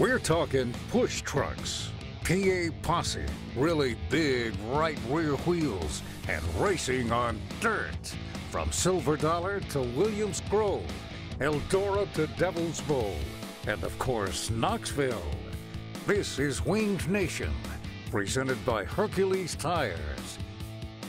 We're talking push trucks, PA posse, really big right rear wheels, and racing on dirt. From Silver Dollar to Williams Grove, Eldora to Devil's Bowl, and of course, Knoxville. This is Winged Nation, presented by Hercules Tires.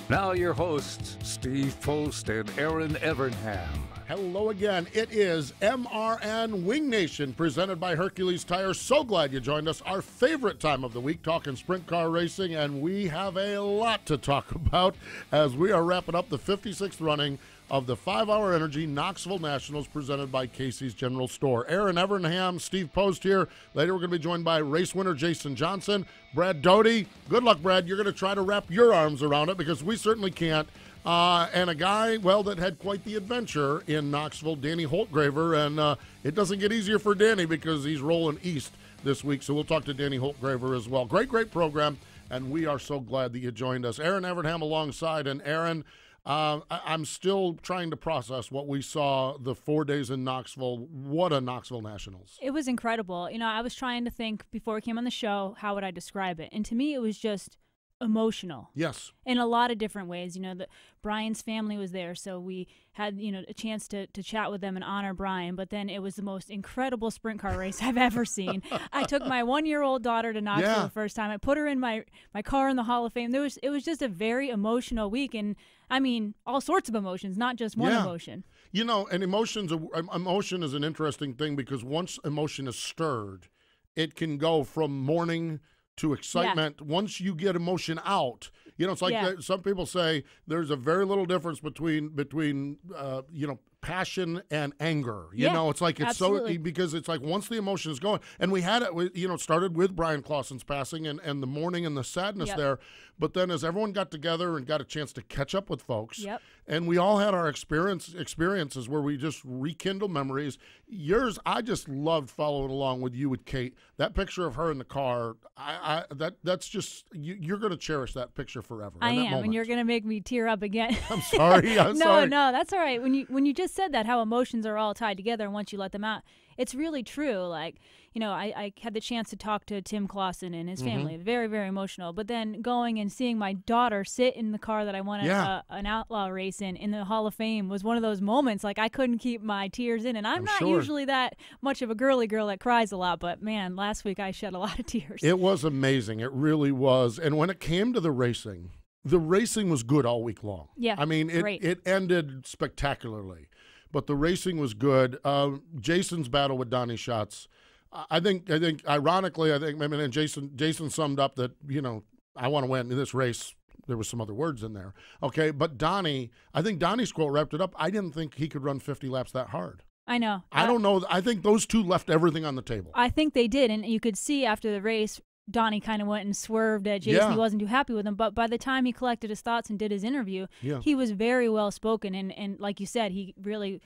Now, your hosts, Steve Post and Erin Evernham. Hello again. It is MRN Wing Nation presented by Hercules Tire. So glad you joined us. Our favorite time of the week talking sprint car racing, and we have a lot to talk about as we are wrapping up the 56th running of the five hour energy Knoxville Nationals presented by Casey's General Store. Erin Evernham, Steve Post here. Later, we're going to be joined by race winner Jason Johnson, Brad Doty. Good luck, Brad. You're going to try to wrap your arms around it because we certainly can't. Uh, and a guy, well, that had quite the adventure in Knoxville, Danny Holtgraver. And uh, it doesn't get easier for Danny because he's rolling east this week. So we'll talk to Danny Holtgraver as well. Great, great program. And we are so glad that you joined us. Erin Evernham alongside. And Erin, uh, I- am still trying to process what we saw the four days in Knoxville. What a Knoxville Nationals! It was incredible. You know, I was trying to think before we came on the show, how would I describe it? And to me, it was just emotional. Yes. In a lot of different ways. You know, that Bryan's family was there, so we had, you know, a chance to, to chat with them and honor Bryan. But then it was the most incredible sprint car race I've ever seen. I took my one year old daughter to Knoxville Yeah. the first time. I put her in my, my car in the Hall of Fame. There was it was just a very emotional week and I mean all sorts of emotions, not just one Yeah. emotion. You know, and emotions. Emotion is an interesting thing because once emotion is stirred, it can go from mourning to excitement. Once you get emotion out, you know, it's like Yeah. some people say there's a very little difference between between uh, you know passion and anger. You Yeah, know, it's like it's absolutely. so because it's like once the emotion is going, and we had it. with- You know, it started with Bryan Clauson's passing and and the mourning and the sadness Yep. there, but then as everyone got together and got a chance to catch up with folks, Yep. and we all had our experience experiences where we just rekindle memories. Yours, I just loved following along with you with Kate. That picture of her in the car, I, I that that's just you, you're going to cherish that picture forever. I am, and you're gonna make me tear up again. I'm sorry. I'm no, sorry. no, that's all right. When you when you just said that, how emotions are all tied together, and once you let them out, it's really true. Like you know, I, I had the chance to talk to Tim Clauson and his Mm-hmm. family, very very emotional. But then going and seeing my daughter sit in the car that I won a, Yeah. a, an outlaw race in in the Hall of Fame was one of those moments. Like I couldn't keep my tears in, and I'm, I'm not sure. usually that much of a girly girl that cries a lot. But man, last week I shed a lot of tears. It was amazing. It really was. And when it came to the racing, the racing was good all week long. Yeah, I mean, it, great. it ended spectacularly, but the racing was good. Um, Jason's battle with Donny Schatz, I I think, I think, ironically, I think, I mean, and Jason, Jason summed up that, you know, I want to win in this race. There was some other words in there. Okay. But Donny, I think Donny's quote wrapped it up. I didn't think he could run 50 laps that hard. I know. I don't know. I think those two left everything on the table. I think they did, and you could see after the race, Donny kind of went and swerved at Jason. Yeah. He wasn't too happy with him, but by the time he collected his thoughts and did his interview, Yeah. he was very well spoken, and and like you said, he really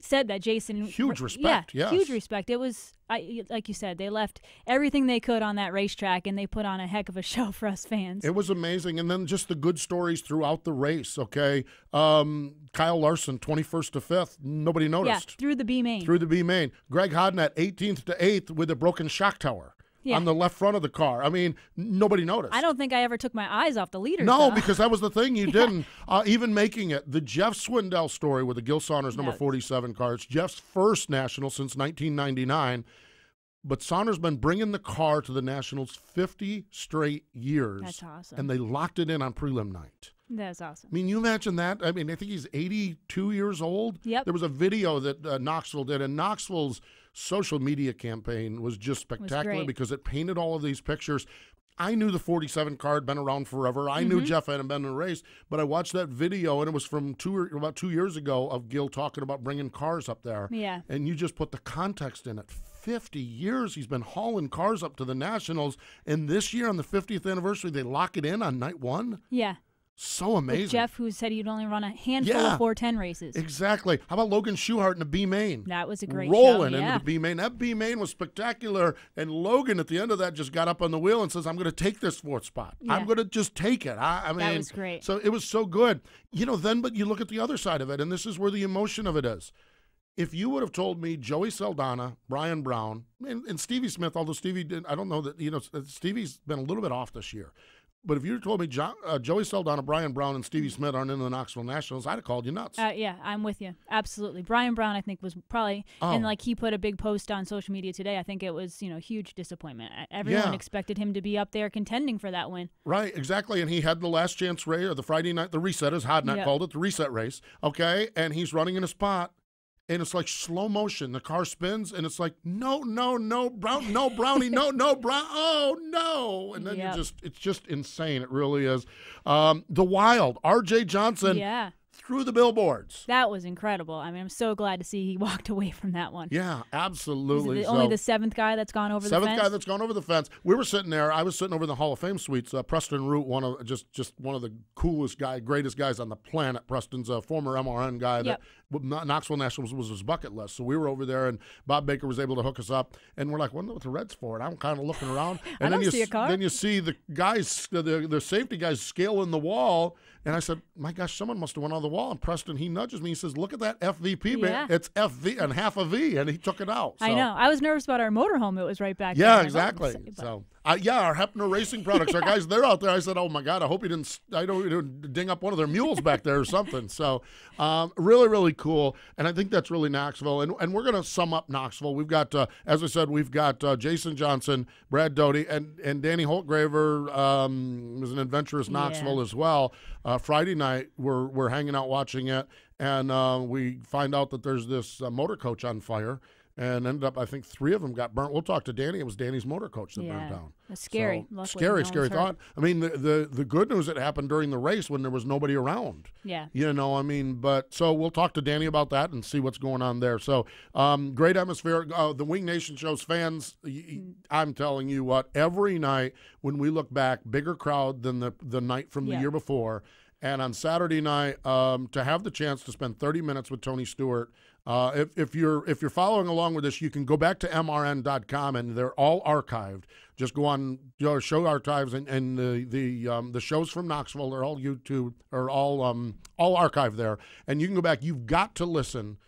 said that Jason Huge yeah, respect, yes. huge respect. It was I like you said, they left everything they could on that racetrack, and they put on a heck of a show for us fans. It was amazing. And then just the good stories throughout the race, okay? Um, Kyle Larson, 21st to 5th. Nobody noticed. yeah, through the B main. Through the B main. Greg Hodnett, 18th to 8th with a broken shock tower Yeah. on the left front of the car. I mean, nobody noticed. I don't think I ever took my eyes off the leaders. No, though. because that was the thing. You didn't. Uh, even making it. The Jeff Swindell story with the Gil Saunders number Yes. 47 car. It's Jeff's first national since 1999. But Saunders been bringing the car to the Nationals 50 straight years. That's awesome. And they locked it in on prelim night. that's awesome. I mean, you imagine that? I mean, I think he's 82 years old. Yep. There was a video that uh, Knoxville did, and Knoxville's social media campaign was just spectacular great. because it painted all of these pictures. I knew the 47 car had been around forever. I knew mm-hmm. Jeff hadn't been in a race, but I watched that video, and it was from two or about two years ago of Gil talking about bringing cars up there. Yeah. And you just put the context in it. 50 years he's been hauling cars up to the Nationals, and this year on the 50th anniversary, they lock it in on night one. Yeah. So amazing. With Jeff, who said he'd only run a handful Yeah. of 410 races. Exactly. How about Logan Schuchart in the B main? That was a great rolling show. into the B main. That B main was spectacular. And Logan at the end of that just got up on the wheel and says, "I'm going to take this fourth spot. I'm going to just take it." I, I mean, was great. So it was so good. You know. Then, but you look at the other side of it, and this is where the emotion of it is. if you would have told me Joey Saldana, Brian Brown, and, and Stevie Smith, although Stevie didn't, I don't know that, you know, Stevie's been a little bit off this year. But if you told me John, uh, Joey Saldana, Brian Brown, and Stevie Smith aren't in the Knoxville Nationals, I'd have called you nuts. Uh, yeah, I'm with you. Absolutely. Brian Brown, I think, was probably, Oh. and like he put a big post on social media today. I think it was, you know, huge disappointment. Everyone Yeah. expected him to be up there contending for that win. Right, exactly. And he had the last chance race, or the Friday night, the reset, as Hodnett Yeah. called it, the reset race. Okay. And he's running in a spot, and it's like slow motion. The car spins, and it's like, no, no, no, Brown, no, Brownie, no, no, Brown, oh, no. And then Yep. you just, it's just insane. It really is. Um, the Wild, RJ Johnson yeah, through the billboards. that was incredible. I mean, I'm so glad to see he walked away from that one. Yeah, absolutely. the, only So- the seventh guy that's gone over Seventh the fence. guy that's gone over the fence. We were sitting there. I was sitting over in the Hall of Fame suites. Uh, Preston Root, one of just just one of the coolest guy, greatest guys on the planet. Preston's a former MRN guy that Yep. Kno- Knoxville Nationals was his bucket list. So we were over there, and Bob Baker was able to hook us up. And we're like, "Wonder what the Reds for?" And I'm kind of looking around, and then don't you see a s- car. then you see the guys, the, the safety guys scaling the wall. And I said, "My gosh, someone must have went on the wall." And Preston, he nudges me. He says, "Look at that FVP, man. Yeah. It's FV and half a V." And he took it out. I know. I was nervous about our motorhome. It was right back yeah, there. exactly. So, uh, yeah, our Hepner Racing products, our guys, they're out there. I said, "Oh my God, I hope you didn't, I don't, didn't ding up one of their mules back there or something." So, um, really, really cool, and I think that's really Knoxville. And and we're gonna sum up Knoxville. We've got, uh, as I said, we've got uh, Jason Johnson, Brad Doty, and and Danny Holtgraver um, was an adventurous Knoxville Yeah. as well. Uh, Friday night, we're we're hanging out watching it, and uh, we find out that there's this uh, motor coach on fire. And ended up, I think three of them got burnt. We'll talk to Danny. It was Danny's motor coach that burned down. That's scary. So, Luckily, no scary, scary thought. I mean, the, the the good news that happened during the race when there was nobody around. Yeah. You know, I mean, but so we'll talk to Danny about that and see what's going on there. So, um, great atmosphere. Uh, the Wing Nation shows fans. I'm telling you what, every night when we look back, bigger crowd than the the night from the Yeah. year before. And on Saturday night, um, to have the chance to spend 30 minutes with Tony Stewart. Uh, if, if you're if you're following along with this, you can go back to mrn.com and they're all archived. Just go on you know, show archives and, and the the um, the shows from Knoxville are all YouTube are all um, all archived there, and you can go back. You've got to listen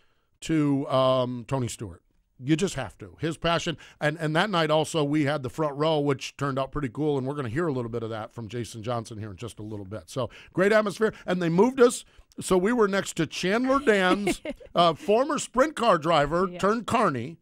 to um, Tony Stewart. You just have to. His passion, and and that night also we had the front row, which turned out pretty cool, and we're going to hear a little bit of that from Jason Johnson here in just a little bit. So great atmosphere, and they moved us. So we were next to Chandler Dan's uh, former sprint car driver Yeah. turned carney.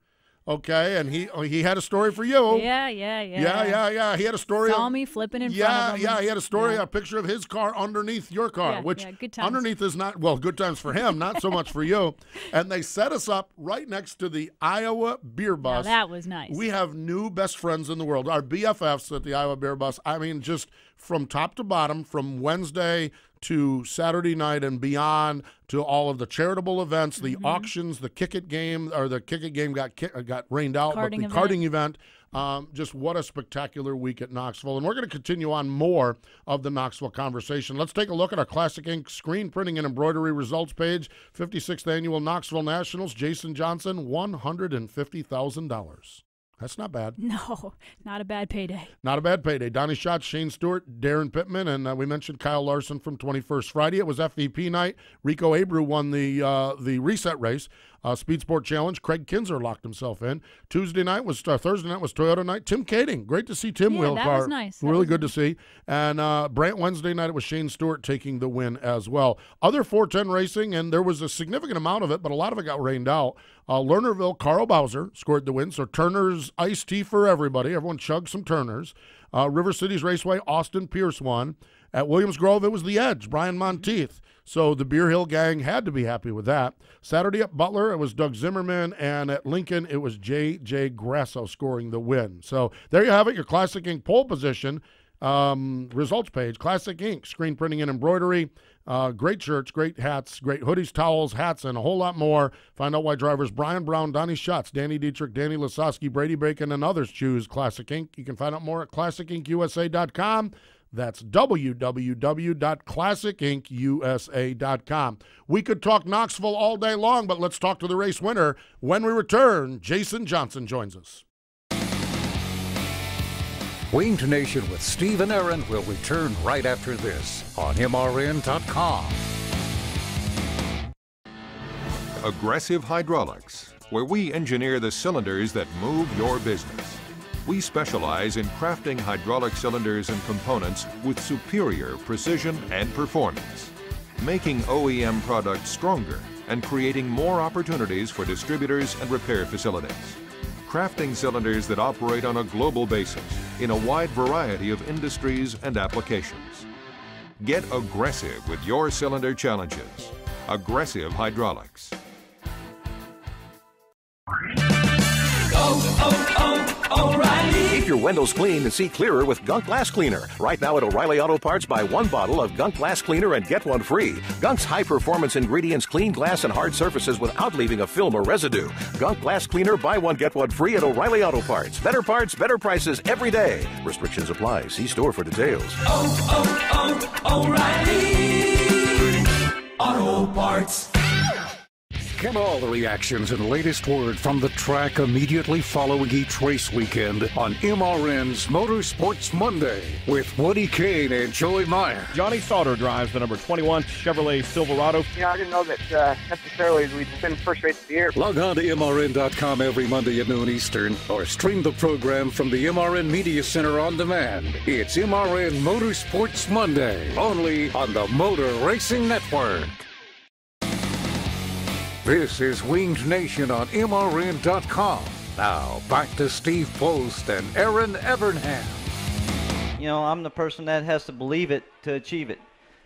Okay, and he oh, he had a story for you. Yeah, yeah, yeah. yeah, yeah, yeah. He had a story. Saw of- me flipping in yeah, front of him. yeah, he had a story, Yeah. a picture of his car underneath your car, Yeah, which yeah, good times. underneath is not well, good times for him, not so much for you. And they set us up right next to the Iowa beer Now bus. that was nice. We have new best friends in the world. Our BFFs at the Iowa Beer Bus. I mean, just from top to bottom, from Wednesday to Saturday night and beyond, to all of the charitable events, Mm-hmm. the auctions, the kick it game, or the kick it game got ki- uh, got rained out, Karting but the event. karting event. Um, just what a spectacular week at Knoxville. And we're going to continue on more of the Knoxville conversation. Let's take a look at our Classic Ink screen printing and embroidery results page. 56th Annual Knoxville Nationals. Jason Johnson, $150,000. That's not bad. no, not a bad payday. Not a bad payday. Donny Schatz, Shane Stewart, Daryn Pittman, and uh, we mentioned Kyle Larson from 21st Friday. It was FVP night. Rico Abreu won the uh, the reset race. Uh, Speed Sport Challenge. Craig Kinzer locked himself in. Tuesday night was uh, Thursday night was Toyota night. Tim Kaeding, great to see Tim Yeah, wheel that car. was nice. That Really was good to see. And uh, Brant Wednesday night it was Shane Stewart taking the win as well. Other 410 racing, and there was a significant amount of it, but a lot of it got rained out. Uh, Lernerville, Carl Bowser scored the win. So Turner's iced tea for everybody. Everyone chugged some Turners. Uh, River Cities Raceway, Austin Pierce won. At Williams Grove, it was the Edge, Brian Montieth. So the Beer Hill gang had to be happy with that. Saturday at Butler, it was Doug Zimmerman, and at Lincoln, it was J.J. Grasso scoring the win. So there you have it, your Classic Ink pole position um, results page. Classic Ink, screen printing and embroidery. Uh, great shirts, great hats, great hoodies, towels, hats, and a whole lot more. Find out why drivers Brian Brown, Donny Schatz, Danny Dietrich, Danny Lasoski, Brady Bacon, and others choose Classic Ink. You can find out more at classicinkusa.com. That's www.classicinkusa.com. We could talk Knoxville all day long, but let's talk to the race winner. When we return, Jason Johnson joins us. Winged Nation with Steve and Erin will return right after this on MRN.com. Aggressive Hydraulics, where we engineer the cylinders that move your business. We specialize in crafting hydraulic cylinders and components with superior precision and performance, making OEM products stronger and creating more opportunities for distributors and repair facilities. Crafting cylinders that operate on a global basis in a wide variety of industries and applications. Get aggressive with your cylinder challenges. Aggressive Hydraulics. Oh, oh, oh. Keep your windows clean and see clearer with Gunk Glass Cleaner. Right now at O'Reilly Auto Parts, buy one bottle of Gunk Glass Cleaner and get one free. Gunk's high performance ingredients clean glass and hard surfaces without leaving a film or residue. Gunk Glass Cleaner, buy one, get one free at O'Reilly Auto Parts. Better parts, better prices every day. Restrictions apply. See store for details. Oh, oh, oh, O'Reilly Auto Parts. Get all the reactions and latest word from the track immediately following each race weekend on MRN's Motorsports Monday with Woody Cain and Joey Meyer. Johnny Sauter drives the number 21 Chevrolet Silverado. You know, I didn't know that uh, necessarily we'd been first race of the year. Log on to MRN.com every Monday at noon Eastern or stream the program from the MRN Media Center on demand. It's MRN Motorsports Monday, only on the Motor Racing Network. This is Winged Nation on MRN.com. Now, back to Steve Post and Erin Evernham. You know, I'm the person that has to believe it to achieve it.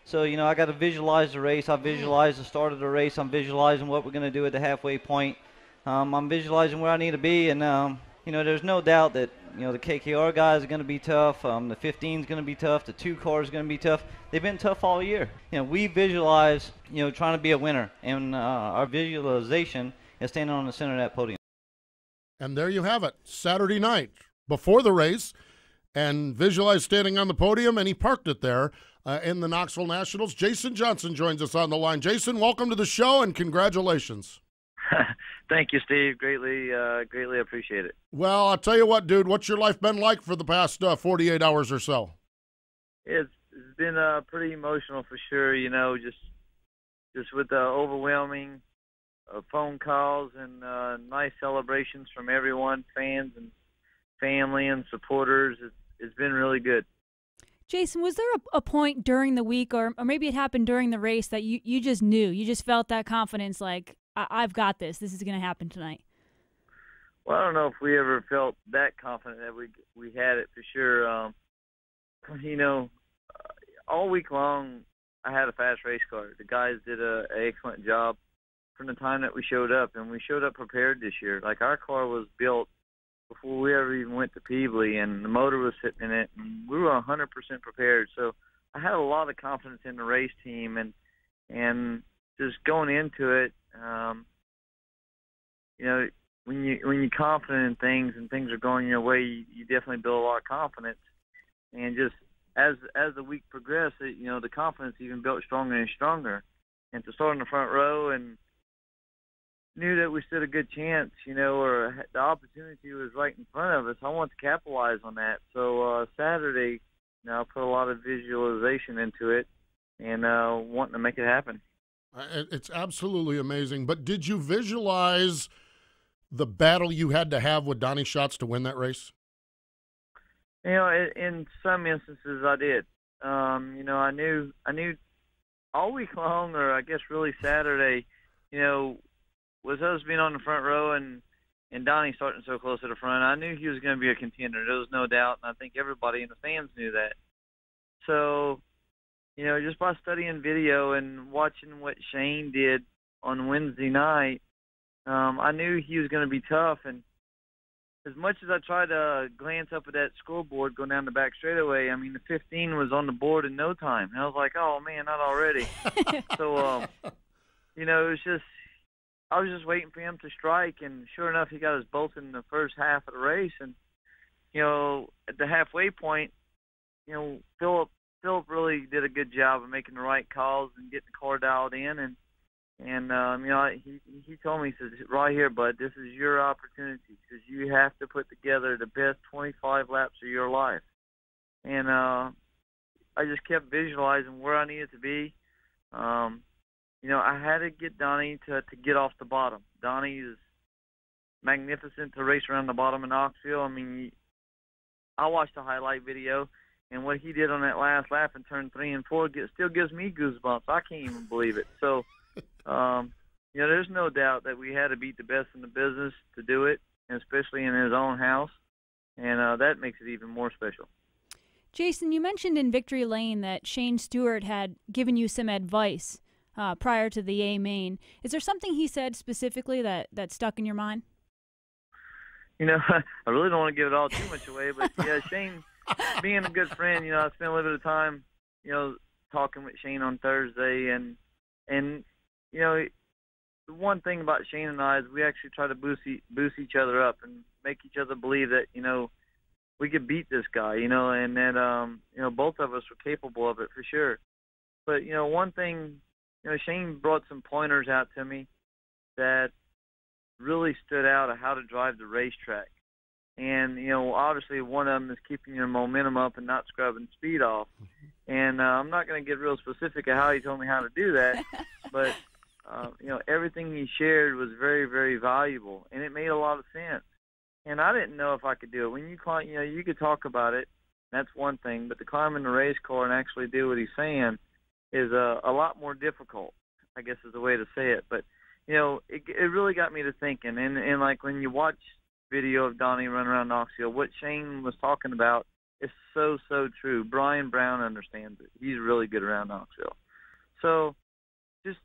So, you know, I got to visualize the race. I visualize the start of the race. I'm visualizing what we're going to do at the halfway point. Um, I'm visualizing where I need to be, and um, you know, there's no doubt that you know the KKR guys are going to be tough. Um, the 15 is going to be tough. The two cars are going to be tough. They've been tough all year. You know, we visualize you know trying to be a winner, and uh, our visualization is standing on the center of that podium. And there you have it, Saturday night before the race, and visualize standing on the podium, and he parked it there uh, in the Knoxville Nationals. Jason Johnson joins us on the line. Jason, welcome to the show, and congratulations. Thank you, Steve. Greatly, uh, greatly appreciate it. Well, I'll tell you what, dude. What's your life been like for the past uh, 48 hours or so? It's, it's been uh, pretty emotional for sure. You know, just just with the overwhelming uh, phone calls and uh, nice celebrations from everyone, fans and family and supporters. It's, it's been really good. Jason, was there a, a point during the week, or, or maybe it happened during the race, that you, you just knew, you just felt that confidence, like, I- have got this. This is going to happen tonight. Well, I don't know if we ever felt that confident that we we had it for sure. Um, you know, uh, all week long I had a fast race car. The guys did a, a excellent job from the time that we showed up, and we showed up prepared this year. Like our car was built before we ever even went to Pevely, and the motor was sitting in it, and we were 100% prepared. So I had a lot of confidence in the race team, and and just going into it, um, you know, when you when you're confident in things and things are going your way, you, you definitely build a lot of confidence. And just as as the week progressed, it, you know, the confidence even built stronger and stronger. And to start in the front row and knew that we stood a good chance, you know, or the opportunity was right in front of us. I want to capitalize on that. So uh, Saturday, you know, I put a lot of visualization into it and uh, wanting to make it happen. It's absolutely amazing. But did you visualize the battle you had to have with Donny Schatz to win that race? You know, in some instances, I did. Um, you know, I knew, I knew all week long, or I guess really Saturday. You know, was us being on the front row and and Donny starting so close to the front. I knew he was going to be a contender. There was no doubt, and I think everybody in the fans knew that. So you know, just by studying video and watching what Shane did on Wednesday night, um, I knew he was going to be tough. And as much as I tried to glance up at that scoreboard going down the back straightaway, I mean, the 15 was on the board in no time. And I was like, oh, man, not already. so, um, you know, it was just, I was just waiting for him to strike. And sure enough, he got us both in the first half of the race. And, you know, at the halfway point, you know, Philip Philip really did a good job of making the right calls and getting the car dialed in and and um, you know he he told me he says right here, bud, this is your opportunity because you have to put together the best 25 laps of your life. And uh, I just kept visualizing where I needed to be. Um, you know, I had to get Donny to to get off the bottom. Donny is magnificent to race around the bottom of Knoxville. I mean, I watched the highlight video, and what he did on that last lap in turn three and four get, still gives me goosebumps. I can't even believe it. So, um, you know, there's no doubt that we had to beat the best in the business to do it, especially in his own house, and uh, that makes it even more special. Jason, you mentioned in Victory Lane that Shane Stewart had given you some advice uh, prior to the A main. Is there something he said specifically that, that stuck in your mind? You know, I really don't want to give it all too much away, but yeah, Shane, being a good friend, you know, I spent a little bit of time, you know, talking with Shane on Thursday, and and you know, the one thing about Shane and I is we actually try to boost e- boost each other up and make each other believe that you know we could beat this guy, you know, and that um, you know both of us were capable of it for sure. But you know, one thing, you know, Shane brought some pointers out to me that really stood out of how to drive the racetrack. And you know, obviously, one of them is keeping your momentum up and not scrubbing speed off. And uh, I'm not going to get real specific of how he told me how to do that, but uh, you know, everything he shared was very, very valuable, and it made a lot of sense and I didn't know if I could do it. When you climb, you know, you could talk about it. That's one thing, but to climb in the race car and actually do what he's saying is a, a lot more difficult. I guess is the way to say it. But you know, it it really got me to thinking. And and like when you watch video of Donny run around Knoxville, what Shane was talking about is so so true. Brian Brown understands it. He's really good around Knoxville. So just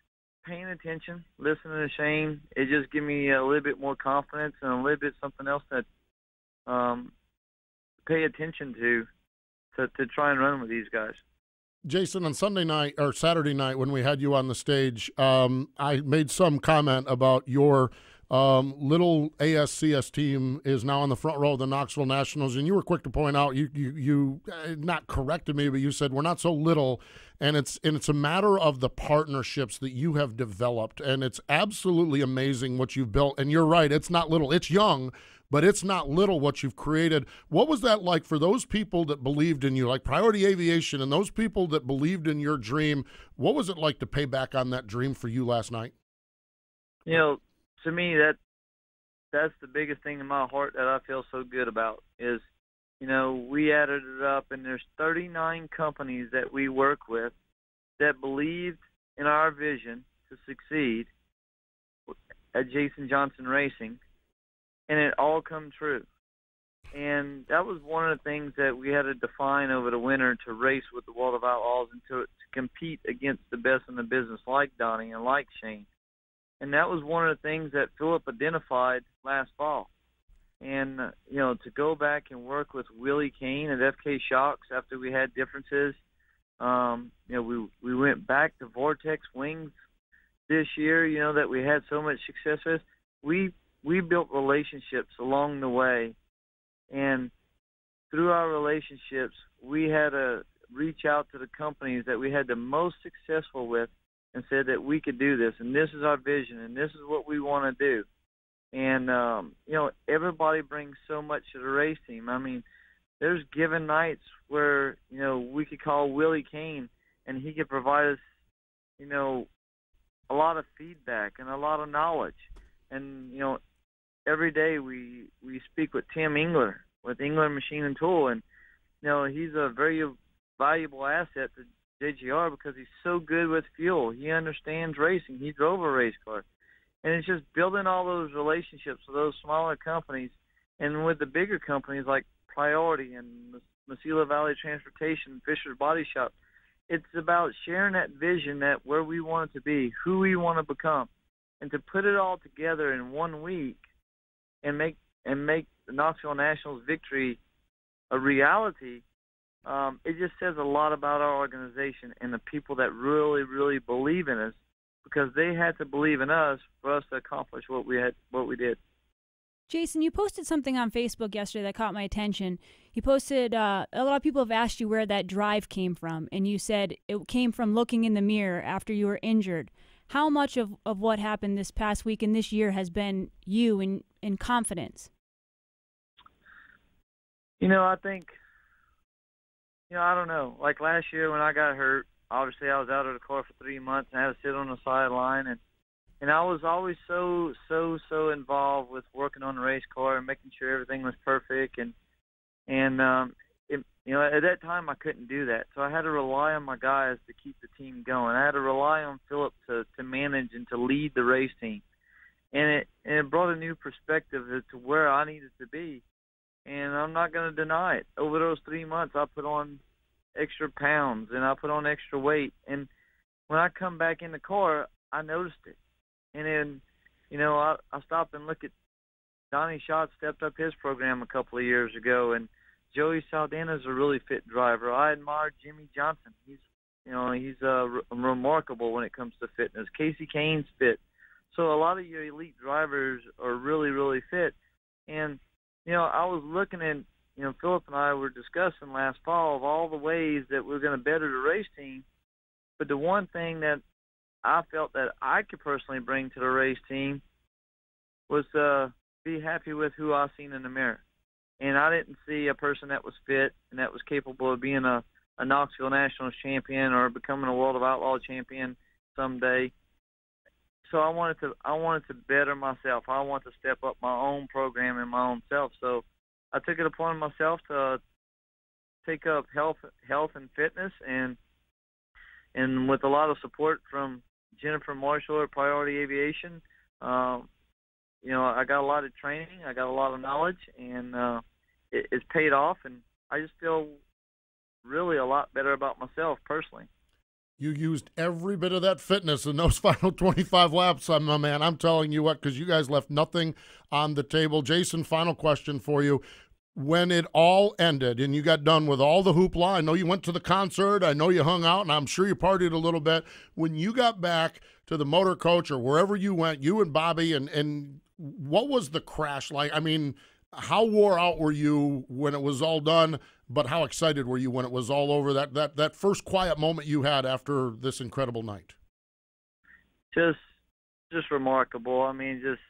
paying attention, listening to Shane, it just gave me a little bit more confidence and a little bit something else that um, pay attention to, to to try and run with these guys. Jason, on Sunday night or Saturday night when we had you on the stage, um, I made some comment about your um, little ASCS team is now on the front row of the Knoxville Nationals, and you were quick to point out you you you uh, not corrected me, but you said we're not so little, and it's and it's a matter of the partnerships that you have developed, and it's absolutely amazing what you've built. And you're right, it's not little, it's young, but it's not little what you've created. What was that like for those people that believed in you, like Priority Aviation, and those people that believed in your dream? What was it like to pay back on that dream for you last night? You know, to me that that's the biggest thing in my heart that I feel so good about is you know we added it up and there's 39 companies that we work with that believed in our vision to succeed at Jason Johnson Racing and it all come true. And that was one of the things that we had to define over the winter to race with the World of Outlaws and to, to compete against the best in the business like Donny and like Shane and that was one of the things that Philip identified last fall. And uh, you know, to go back and work with Willie Kane at FK Shocks after we had differences, um, you know, we we went back to Vortex Wings this year. You know that we had so much success with. We we built relationships along the way, and through our relationships, we had to reach out to the companies that we had the most successful with and said that we could do this and this is our vision and this is what we want to do. And um, you know, everybody brings so much to the race team. I mean, there's given nights where, you know, we could call Willie Kane and he could provide us, you know, a lot of feedback and a lot of knowledge. And, you know, every day we we speak with Tim Engler with Engler Machine and Tool and you know, he's a very valuable asset to JGR because he's so good with fuel. He understands racing. He drove a race car. And it's just building all those relationships with those smaller companies and with the bigger companies like Priority and Mesilla Valley Transportation, Fisher's Body Shop. It's about sharing that vision that where we want it to be, who we want to become, and to put it all together in one week and make and make the Knoxville Nationals victory a reality um, it just says a lot about our organization and the people that really, really believe in us because they had to believe in us for us to accomplish what we had, what we did. Jason, you posted something on Facebook yesterday that caught my attention. You posted, uh, a lot of people have asked you where that drive came from, and you said it came from looking in the mirror after you were injured. How much of, of what happened this past week and this year has been you in, in confidence? You know, I think you know, I don't know. Like last year when I got hurt, obviously I was out of the car for three months and I had to sit on the sideline and and I was always so so so involved with working on the race car and making sure everything was perfect and and um it, you know at that time I couldn't do that. So I had to rely on my guys to keep the team going. I had to rely on Philip to to manage and to lead the race team. And it and it brought a new perspective to where I needed to be and I'm not going to deny it over those 3 months I put on extra pounds and I put on extra weight and when I come back in the car I noticed it and then, you know, I, I stopped and look at Donny Schatz stepped up his program a couple of years ago, and Joey Saldana is a really fit driver. I admire Jimmie Johnson. He's, you know, he's uh, re- remarkable when it comes to fitness. Kasey Kahne's fit. So a lot of your elite drivers are really, really fit. And, you know, I was looking at, you know, Philip and I were discussing last fall of all the ways that we're going to better the race team. But the one thing that I felt that I could personally bring to the race team was uh, be happy with who I seen in the mirror. And I didn't see a person that was fit and that was capable of being a, a Knoxville Nationals champion or becoming a World of Outlaw champion someday. So I wanted to I wanted to better myself. I want to step up my own program and my own self. So I took it upon myself to take up health health and fitness and and with a lot of support from Jennifer Marshall at Priority Aviation. Um, you know, I got a lot of training, I got a lot of knowledge, and uh, it, it's paid off. And I just feel really a lot better about myself personally. You used every bit of that fitness in those final 25 laps, uh, my man. I'm telling you what, because you guys left nothing on the table. Jason, final question for you when it all ended and you got done with all the hoopla, I know you went to the concert, I know you hung out, and I'm sure you partied a little bit. When you got back to the motor coach or wherever you went, you and Bobby, and, and what was the crash like? I mean, how wore out were you when it was all done, but how excited were you when it was all over? That, that, that first quiet moment you had after this incredible night? Just, just remarkable. I mean, just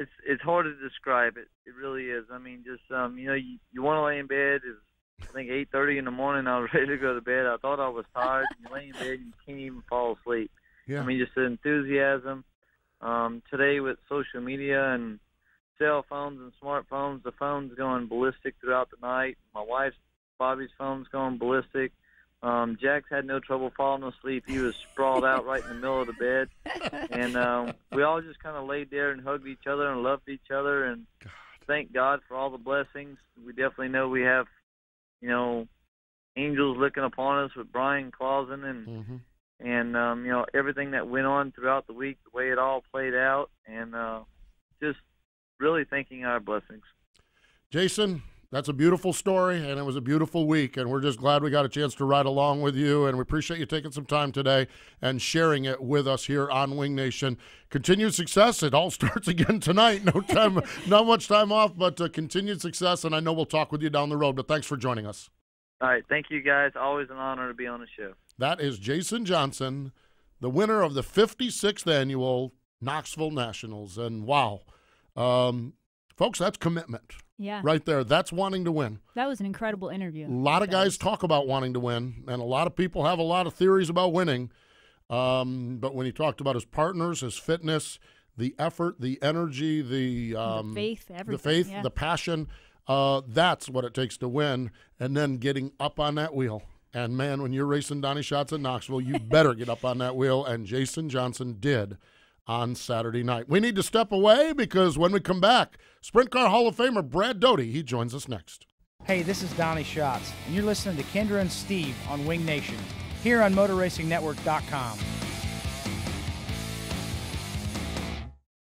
it's it's hard to describe it. It really is. I mean, just um, you know, you, you want to lay in bed. It's I think eight thirty in the morning. I was ready to go to bed. I thought I was tired. You lay in bed and you can't even fall asleep. Yeah. I mean, just the enthusiasm. Um, today with social media and cell phones and smartphones, the phone's going ballistic throughout the night. My wife's Bobby's phone's going ballistic. Um, Jax had no trouble falling asleep. He was sprawled out right in the middle of the bed, and um, we all just kind of laid there and hugged each other and loved each other, and God. thank God for all the blessings. We definitely know we have, you know, angels looking upon us with Bryan Clauson and Mm-hmm. and um, you know everything that went on throughout the week, the way it all played out, and uh, just really thanking our blessings. Jason, that's a beautiful story, and it was a beautiful week, and we're just glad we got a chance to ride along with you, and we appreciate you taking some time today and sharing it with us here on Wing Nation. Continued success. It all starts again tonight. No time, not much time off, but uh, continued success, and I know we'll talk with you down the road. But thanks for joining us. All right, thank you guys. Always an honor to be on the show. That is Jason Johnson, the winner of the 56th annual Knoxville Nationals, and wow, um, folks, that's commitment Yeah. right there. That's wanting to win. That was an incredible interview. A lot of guys talk about wanting to win, and a lot of people have a lot of theories about winning. Um, but when he talked about his partners, his fitness, the effort, the energy, the um, faith, everything. the faith, yeah. the passion, uh, that's what it takes to win. And then getting up on that wheel. And man, when you're racing Donny Schatz at Knoxville, you better get up on that wheel. And Jason Johnson did on Saturday night. We need to step away because when we come back, Sprint Car Hall of Famer Brad Doty, he joins us next. Hey, this is Donny Schatz, and you're listening to Kendra and Steve on Wing Nation here on MotorRacingNetwork.com.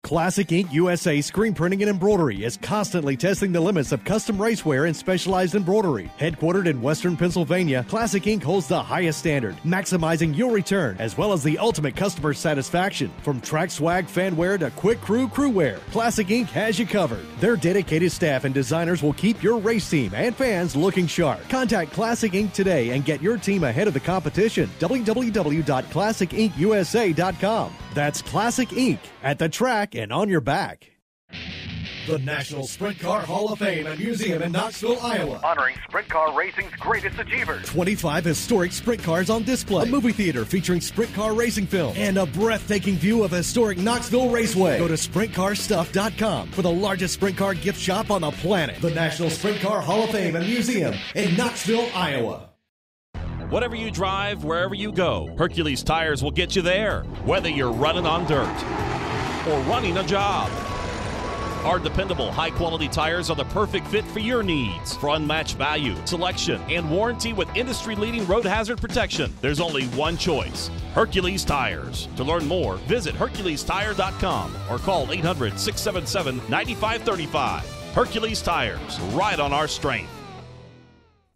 Classic Ink USA Screen Printing and Embroidery is constantly testing the limits of custom racewear and specialized embroidery. Headquartered in Western Pennsylvania, Classic Ink holds the highest standard, maximizing your return as well as the ultimate customer satisfaction. From track swag fanwear to quick crew crew wear, Classic Ink has you covered. Their dedicated staff and designers will keep your race team and fans looking sharp. Contact Classic Ink today and get your team ahead of the competition. www.classicinkusa.com. That's Classic Ink at the track and on your back. The National Sprint Car Hall of Fame and Museum in Knoxville, Iowa. Honoring sprint car racing's greatest achievers. 25 historic sprint cars on display, a movie theater featuring sprint car racing film, and a breathtaking view of historic Knoxville Raceway. Go to sprintcarstuff.com for the largest sprint car gift shop on the planet. The National Sprint Car Hall of Fame and Museum in Knoxville, Iowa. Whatever you drive, wherever you go, Hercules Tires will get you there, whether you're running on dirt or running a job. Our dependable, high quality tires are the perfect fit for your needs. For unmatched value, selection, and warranty with industry leading road hazard protection, there's only one choice Hercules Tires. To learn more, visit HerculesTire.com or call 800 677 9535. Hercules Tires, right on our strength.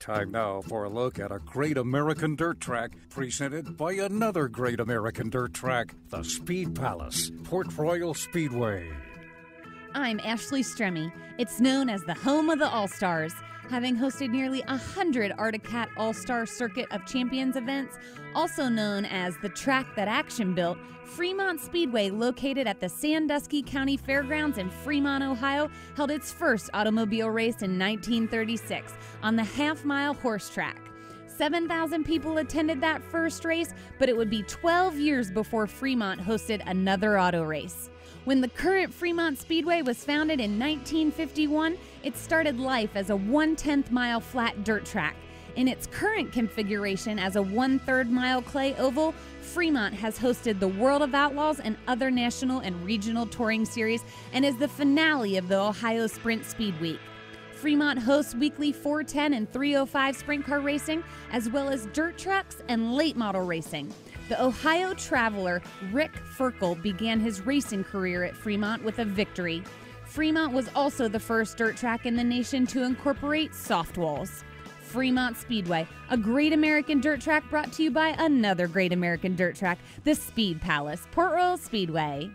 Time now for a look at a great American dirt track presented by another great American dirt track, the Speed Palace, Port Royal Speedway. I'm Ashley Stremme. It's known as the home of the All Stars. Having hosted nearly 100 Arctic Cat All Star Circuit of Champions events, also known as the track that Action built, Fremont Speedway, located at the Sandusky County Fairgrounds in Fremont, Ohio, held its first automobile race in 1936 on the half mile horse track. 7,000 people attended that first race, but it would be 12 years before Fremont hosted another auto race. When the current Fremont Speedway was founded in 1951, it started life as a one tenth mile flat dirt track. In its current configuration as a one third mile clay oval, Fremont has hosted the World of Outlaws and other national and regional touring series and is the finale of the Ohio Sprint Speed Week. Fremont hosts weekly 410 and 305 sprint car racing, as well as dirt trucks and late model racing. The Ohio traveler Rick Ferkel began his racing career at Fremont with a victory. Fremont was also the first dirt track in the nation to incorporate soft walls. Fremont Speedway, a great American dirt track brought to you by another great American dirt track, the Speed Palace, Port Royal Speedway.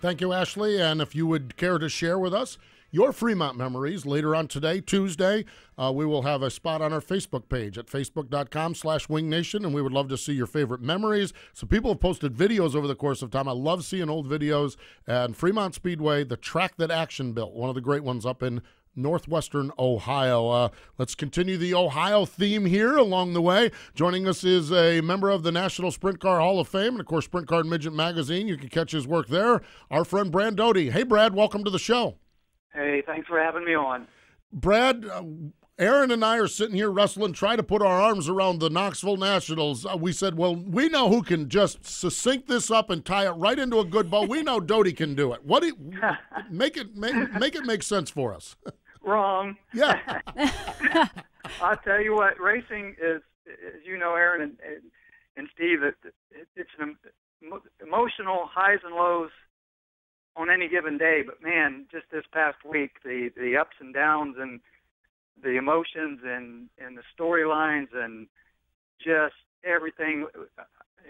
Thank you, Ashley. And if you would care to share with us your Fremont memories later on today, Tuesday, uh, we will have a spot on our Facebook page at facebook.com slash wingnation, and we would love to see your favorite memories. So people have posted videos over the course of time. I love seeing old videos. And Fremont Speedway, the track that Action built, one of the great ones up in northwestern Ohio. Uh, let's continue the Ohio theme here along the way. Joining us is a member of the National Sprint Car Hall of Fame, and of course, Sprint Car Midget Magazine. You can catch his work there. Our friend Brad Doty. Hey, Brad, welcome to the show. Hey, thanks for having me on. Brad, uh, Erin and I are sitting here wrestling, trying to put our arms around the Knoxville Nationals. Uh, we said, well, we know who can just succinct this up and tie it right into a good bow. We know Doty can do it. What do you, make it make, make it make sense for us? Wrong. Yeah. I'll tell you what, racing is, as you know, Erin and, and, and Steve, it, it, it's an emotional highs and lows on any given day. But man, just this past week, the the ups and downs and the emotions and and the storylines and just everything.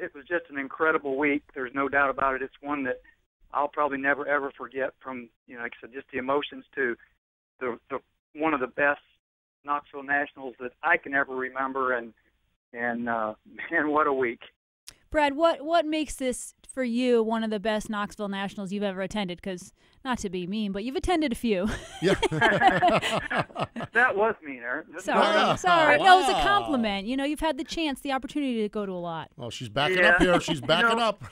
It was just an incredible week. There's no doubt about it. It's one that I'll probably never ever forget. From you know, like I said, just the emotions to the, the one of the best Knoxville Nationals that I can ever remember. And and uh, man, what a week! Brad, what what makes this for you one of the best Knoxville Nationals you've ever attended? Because not to be mean, but you've attended a few. Yeah. that was mean, Erin. Sorry, sorry. Wow. No, it was a compliment. You know, you've had the chance, the opportunity to go to a lot. Well, she's backing yeah. up here. She's backing you know, up.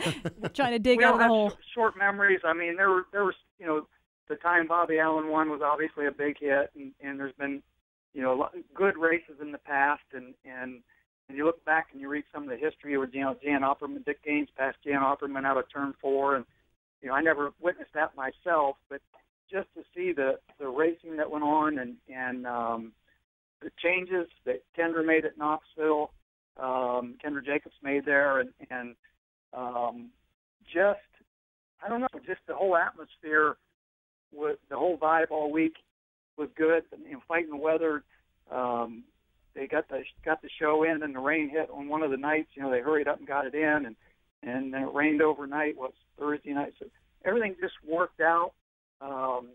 Trying to dig out of the hole. Short memories. I mean, there were there was you know the time Bobby Allen won was obviously a big hit, and, and there's been you know good races in the past, and and and you look back and you read some of the history with you know Jan Opperman, Dick Gaines passed Jan Opperman out of turn four, and you know I never witnessed that myself, but just to see the the racing that went on and and um, the changes that Kendra made at Knoxville, um, Kendra Jacobs made there, and and um, just I don't know, just the whole atmosphere, with the whole vibe all week was good. You know, fighting the weather. Um, they got the got the show in, and the rain hit on one of the nights. You know, they hurried up and got it in, and and then it rained overnight. Was Thursday night, so everything just worked out. Um,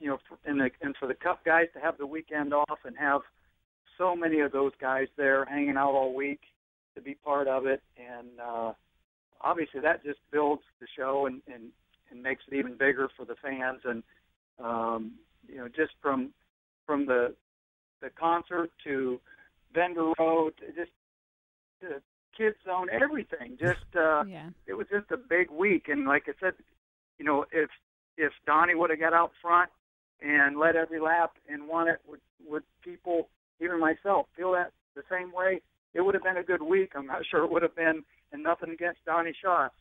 you know, for, and the and for the Cup guys to have the weekend off and have so many of those guys there hanging out all week to be part of it, and uh, obviously that just builds the show and and and makes it even bigger for the fans and Um, you know, just from from the the concert to vendor road, just the kids zone, everything. Just uh, yeah. it was just a big week, and like I said, you know, if if Donny would have got out front and led every lap and won it, would would people, even myself, feel that the same way? It would have been a good week. I'm not sure it would have been, and nothing against Donny Schatz,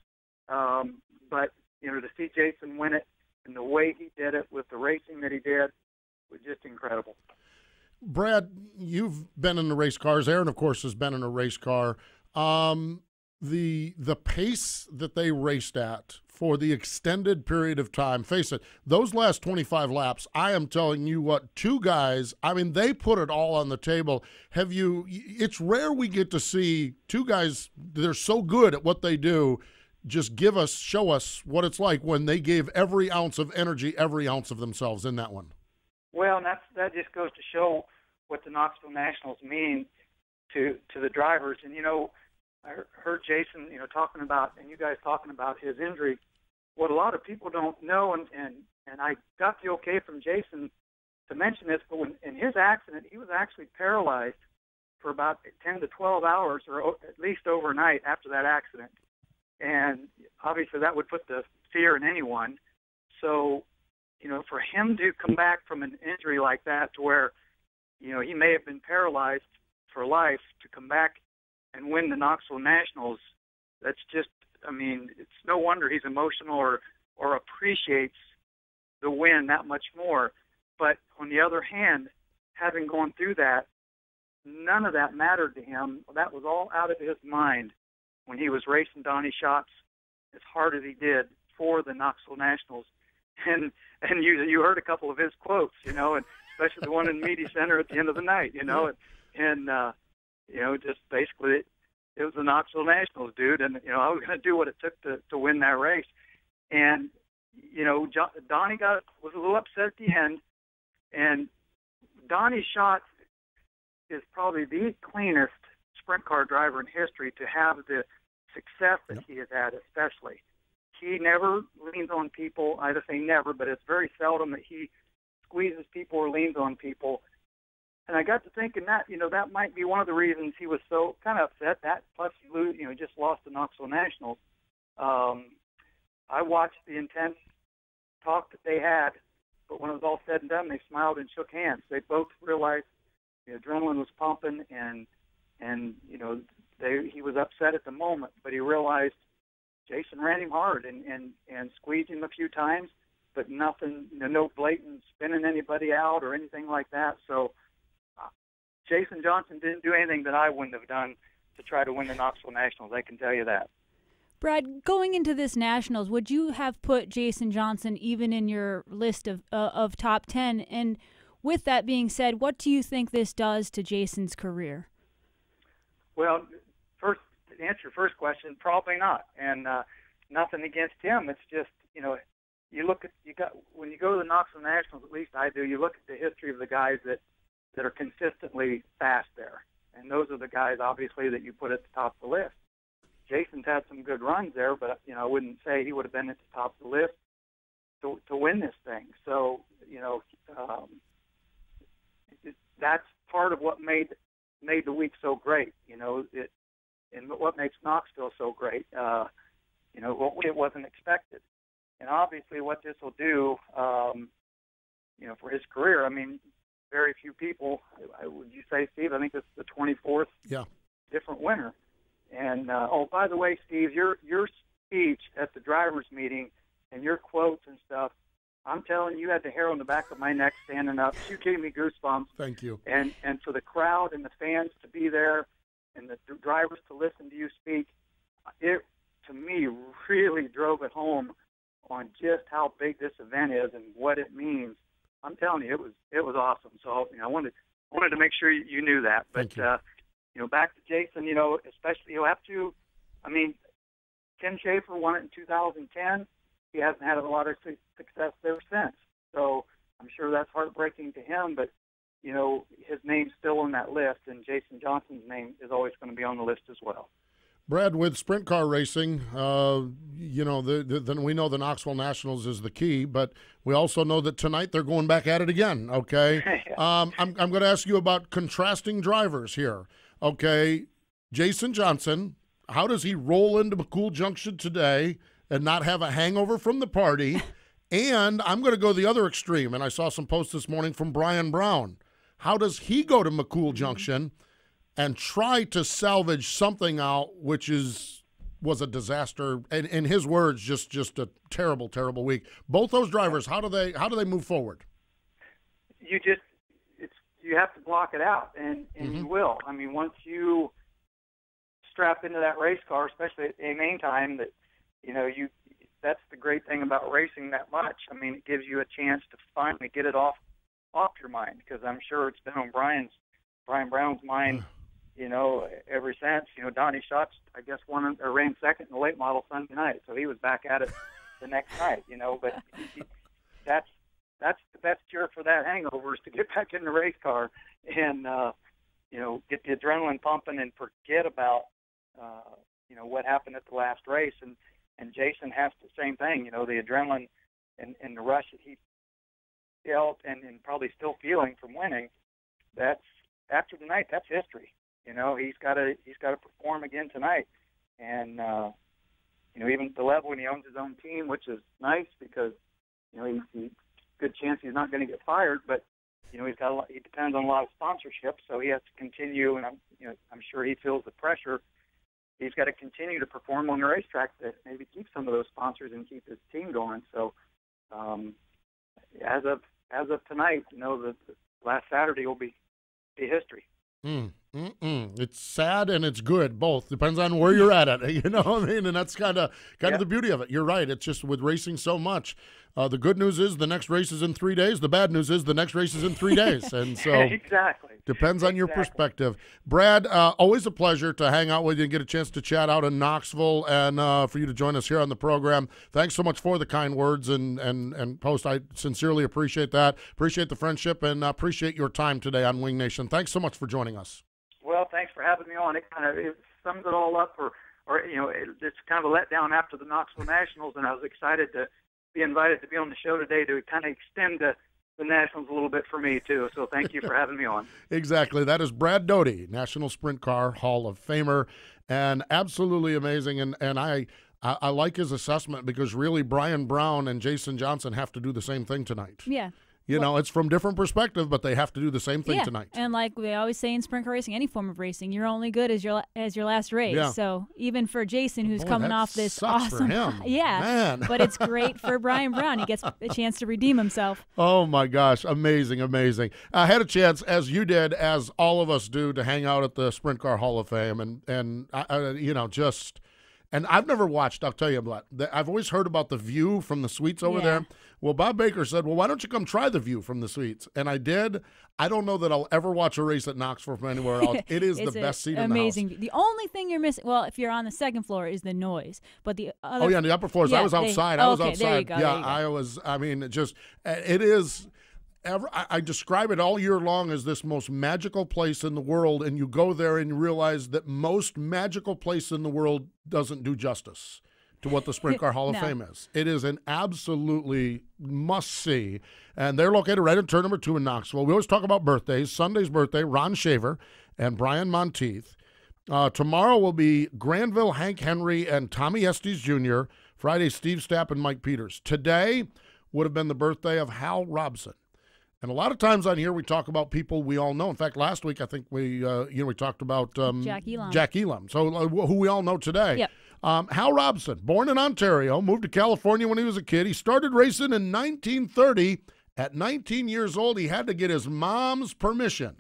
um, but you know, to see Jason win it and the way he did it with the racing that he did was just incredible. Brad, you've been in the race cars. Erin, of course, has been in a race car. Um, the the pace that they raced at for the extended period of time. Face it, those last 25 laps, I am telling you what, two guys, I mean, they put it all on the table. Have you, it's rare we get to see two guys, they're so good at what they do, just give us, show us what it's like when they gave every ounce of energy, every ounce of themselves in that one. Well, and that's, that just goes to show what the Knoxville Nationals mean to to the drivers. And you know, I heard Jason, you know, talking about, and you guys talking about his injury. What a lot of people don't know, and and and I got the okay from Jason to mention this, but when in his accident, he was actually paralyzed for about 10 to 12 hours, or at least overnight after that accident. And obviously, that would put the fear in anyone. So, you know, for him to come back from an injury like that, to where, you know, he may have been paralyzed for life, to come back and win the Knoxville Nationals, that's just, I mean, it's no wonder he's emotional or or appreciates the win that much more. But on the other hand, having gone through that, none of that mattered to him. That was all out of his mind when he was racing Donny Schatz as hard as he did for the Knoxville Nationals. And and you you heard a couple of his quotes, you know, and especially the one in Media Center at the end of the night, you know, and and uh, you know, just basically it, it was the Knoxville Nationals, dude, and you know I was going to do what it took to to win that race. And you know, jo- Donny got was a little upset at the end, and Donny Schatz is probably the cleanest sprint car driver in history to have the success that he has had, especially. He never leans on people. I don't say never, but it's very seldom that he squeezes people or leans on people. And I got to thinking that you know that might be one of the reasons he was so kind of upset. That plus he lose, you know just lost the Knoxville Nationals. Um, I watched the intense talk that they had, but when it was all said and done, they smiled and shook hands. They both realized the adrenaline was pumping, and and you know they he was upset at the moment, but he realized Jason ran him hard and and and squeezed him a few times, but nothing, no blatant spinning anybody out or anything like that. So uh, Jason Johnson didn't do anything that I wouldn't have done to try to win the Knoxville Nationals. I can tell you that. Brad, going into this Nationals, would you have put Jason Johnson even in your list of uh, of top ten? And with that being said, what do you think this does to Jason's career? Well, answer your first question, probably not, and uh, nothing against him. It's just you know, you look at you got when you go to the Knoxville Nationals, at least I do. You look at the history of the guys that that are consistently fast there, and those are the guys obviously that you put at the top of the list. Jason's had some good runs there, but you know I wouldn't say he would have been at the top of the list to to win this thing. So you know um, it, that's part of what made made the week so great. You know it, and what makes Knoxville so great. Uh, you know it wasn't expected, and obviously what this will do. Um, you know for his career. I mean, very few people. I would you say, Steve? I think this is the 24th Yeah. different winner. And uh, oh, by the way, Steve, your your speech at the drivers' meeting and your quotes and stuff, I'm telling you, you had the hair on the back of my neck standing up. You gave me goosebumps. Thank you. And and for the crowd and the fans to be there, and the drivers to listen to you speak, it to me really drove it home on just how big this event is and what it means. I'm telling you, it was it was awesome. So you know, I wanted wanted to make sure you, knew that. But you. uh, you know, back to Jason, you know, especially you have to. I mean, Tim Schaefer won it in 2010. He hasn't had a lot of su- success there since. So I'm sure that's heartbreaking to him. But you know, his name's still on that list, and Jason Johnson's name is always going to be on the list as well. Brad, with sprint car racing, uh, you know, the, the, then we know the Knoxville Nationals is the key, but we also know that tonight they're going back at it again. Okay, um, I'm I'm going to ask you about contrasting drivers here. Okay, Jason Johnson, how does he roll into McCool Junction today and not have a hangover from the party? and I'm going to go the other extreme, and I saw some posts this morning from Brian Brown. How does he go to McCool Junction? and try to salvage something out, which is was a disaster. And in his words, just just a terrible, terrible week. Both those drivers, how do they how do they move forward? You just it's you have to block it out, and and Mm-hmm. you will. I mean, once you strap into that race car, especially at a main time, that you know you. That's the great thing about racing that much. I mean, it gives you a chance to finally get it off off your mind because I'm sure it's been on Brian's Brian Brown's mind you know, ever since. You know, Donny Schatz, I guess, won or ran second in the late model Sunday night, so he was back at it the next night. You know, but he, that's that's the best cure for that hangover is to get back in the race car and uh, you know get the adrenaline pumping and forget about uh, you know what happened at the last race. And and Jason has the same thing. You know, the adrenaline and, and the rush that he felt and, and probably still feeling from winning. That's after tonight. That's history. You know, he's got to he's got to perform again tonight, and uh, you know, even the level when he owns his own team, which is nice because you know he's, he's good chance he's not going to get fired, but you know he's got a lot, he depends on a lot of sponsorship, so he has to continue, and I'm you know I'm sure he feels the pressure. He's got to continue to perform on the racetrack to maybe keep some of those sponsors and keep his team going. So, um, as of as of tonight, you know the last Saturday will be be history. Mm, mm-mm. It's sad and it's good, both. Depends on where you're at it. You know what I mean? And that's kind of kind of the beauty of it. You're right. It's just with racing so much. Uh, the good news is the next race is in three days. The bad news is the next race is in three days. And so exactly. depends on your perspective. Brad, uh, always a pleasure to hang out with you and get a chance to chat out in Knoxville and uh, for you to join us here on the program. Thanks so much for the kind words and, and, and post. I sincerely appreciate that. Appreciate the friendship and uh, appreciate your time today on Wing Nation. Thanks so much for joining us. Well, thanks for having me on. It kind of it sums it all up, or or you know, it, it's kind of a letdown after the Knoxville Nationals, and I was excited to be invited to be on the show today to kind of extend the the Nationals a little bit for me too. So thank you for having me on. Exactly. That is Brad Doty, National Sprint Car Hall of Famer, and absolutely amazing. And and I, I I like his assessment because really Brian Brown and Jason Johnson have to do the same thing tonight. Yeah. You know, it's from different perspective, but they have to do the same thing yeah. tonight. And like we always say in sprint car racing, any form of racing, you're only good as your as your last race. Yeah. So even for Jason, who's Boy, coming off this awesome, him. yeah, but it's great for Brian Brown. He gets a chance to redeem himself. Oh my gosh, amazing, amazing. I had a chance, as you did, as all of us do, to hang out at the Sprint Car Hall of Fame, and and I, I, you know just. And I've never watched. I'll tell you about. I've always heard about the view from the suites over Yeah. there. Well, Bob Baker said, "Well, why don't you come try the view from the suites?" And I did. I don't know that I'll ever watch a race at Knoxville from anywhere else. It is the best seat in the house. amazing. The only thing you're missing, well, if you're on the second floor, is the noise. But the other, Oh yeah, on the upper floors. I Yeah, was they- outside. I was okay, outside. There you go, yeah, there you go. I was. I mean, it just uh, it is. Ever, I, I describe it all year long as this most magical place in the world, and you go there and you realize that most magical place in the world doesn't do justice to what the Sprint Car Hall of No. Fame is. It is an absolutely must see, and they're located right in turn number two in Knoxville. We always talk about birthdays. Sunday's birthday, Ron Shaver and Brian Montieth. Uh, tomorrow will be Granville, Hank Henry, and Tommy Estes Jr. Friday, Steve Stapp and Mike Peters. Today would have been the birthday of Hal Robson. And a lot of times on here we talk about people we all know. In fact, last week I think we uh, you know we talked about um, Jack Elam. Jack Elam. So uh, who we all know today. Yep. Um, Hal Robson, born in Ontario, moved to California when he was a kid. He started racing in 1930. At 19 years old, he had to get his mom's permission.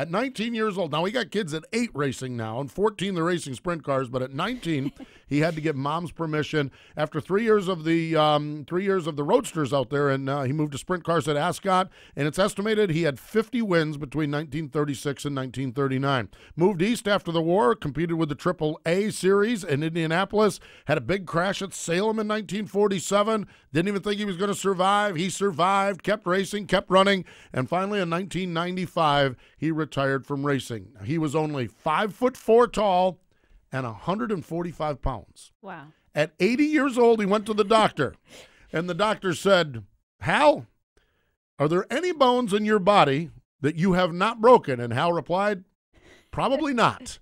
At 19 years old, now he got kids at eight racing now, and 14 they're racing sprint cars. But at 19, he had to get mom's permission. After three years of the um, three years of the roadsters out there, and uh, he moved to sprint cars at Ascot. And it's estimated he had 50 wins between 1936 and 1939. Moved east after the war, competed with the Triple A series in Indianapolis. Had a big crash at Salem in 1947. Didn't even think he was going to survive. He survived, kept racing, kept running, and finally in 1995 he retired from racing. He was only five foot four tall and 145 pounds. Wow. At 80 years old, he went to the doctor, and the doctor said, Hal, are there any bones in your body that you have not broken? And Hal replied, Probably not.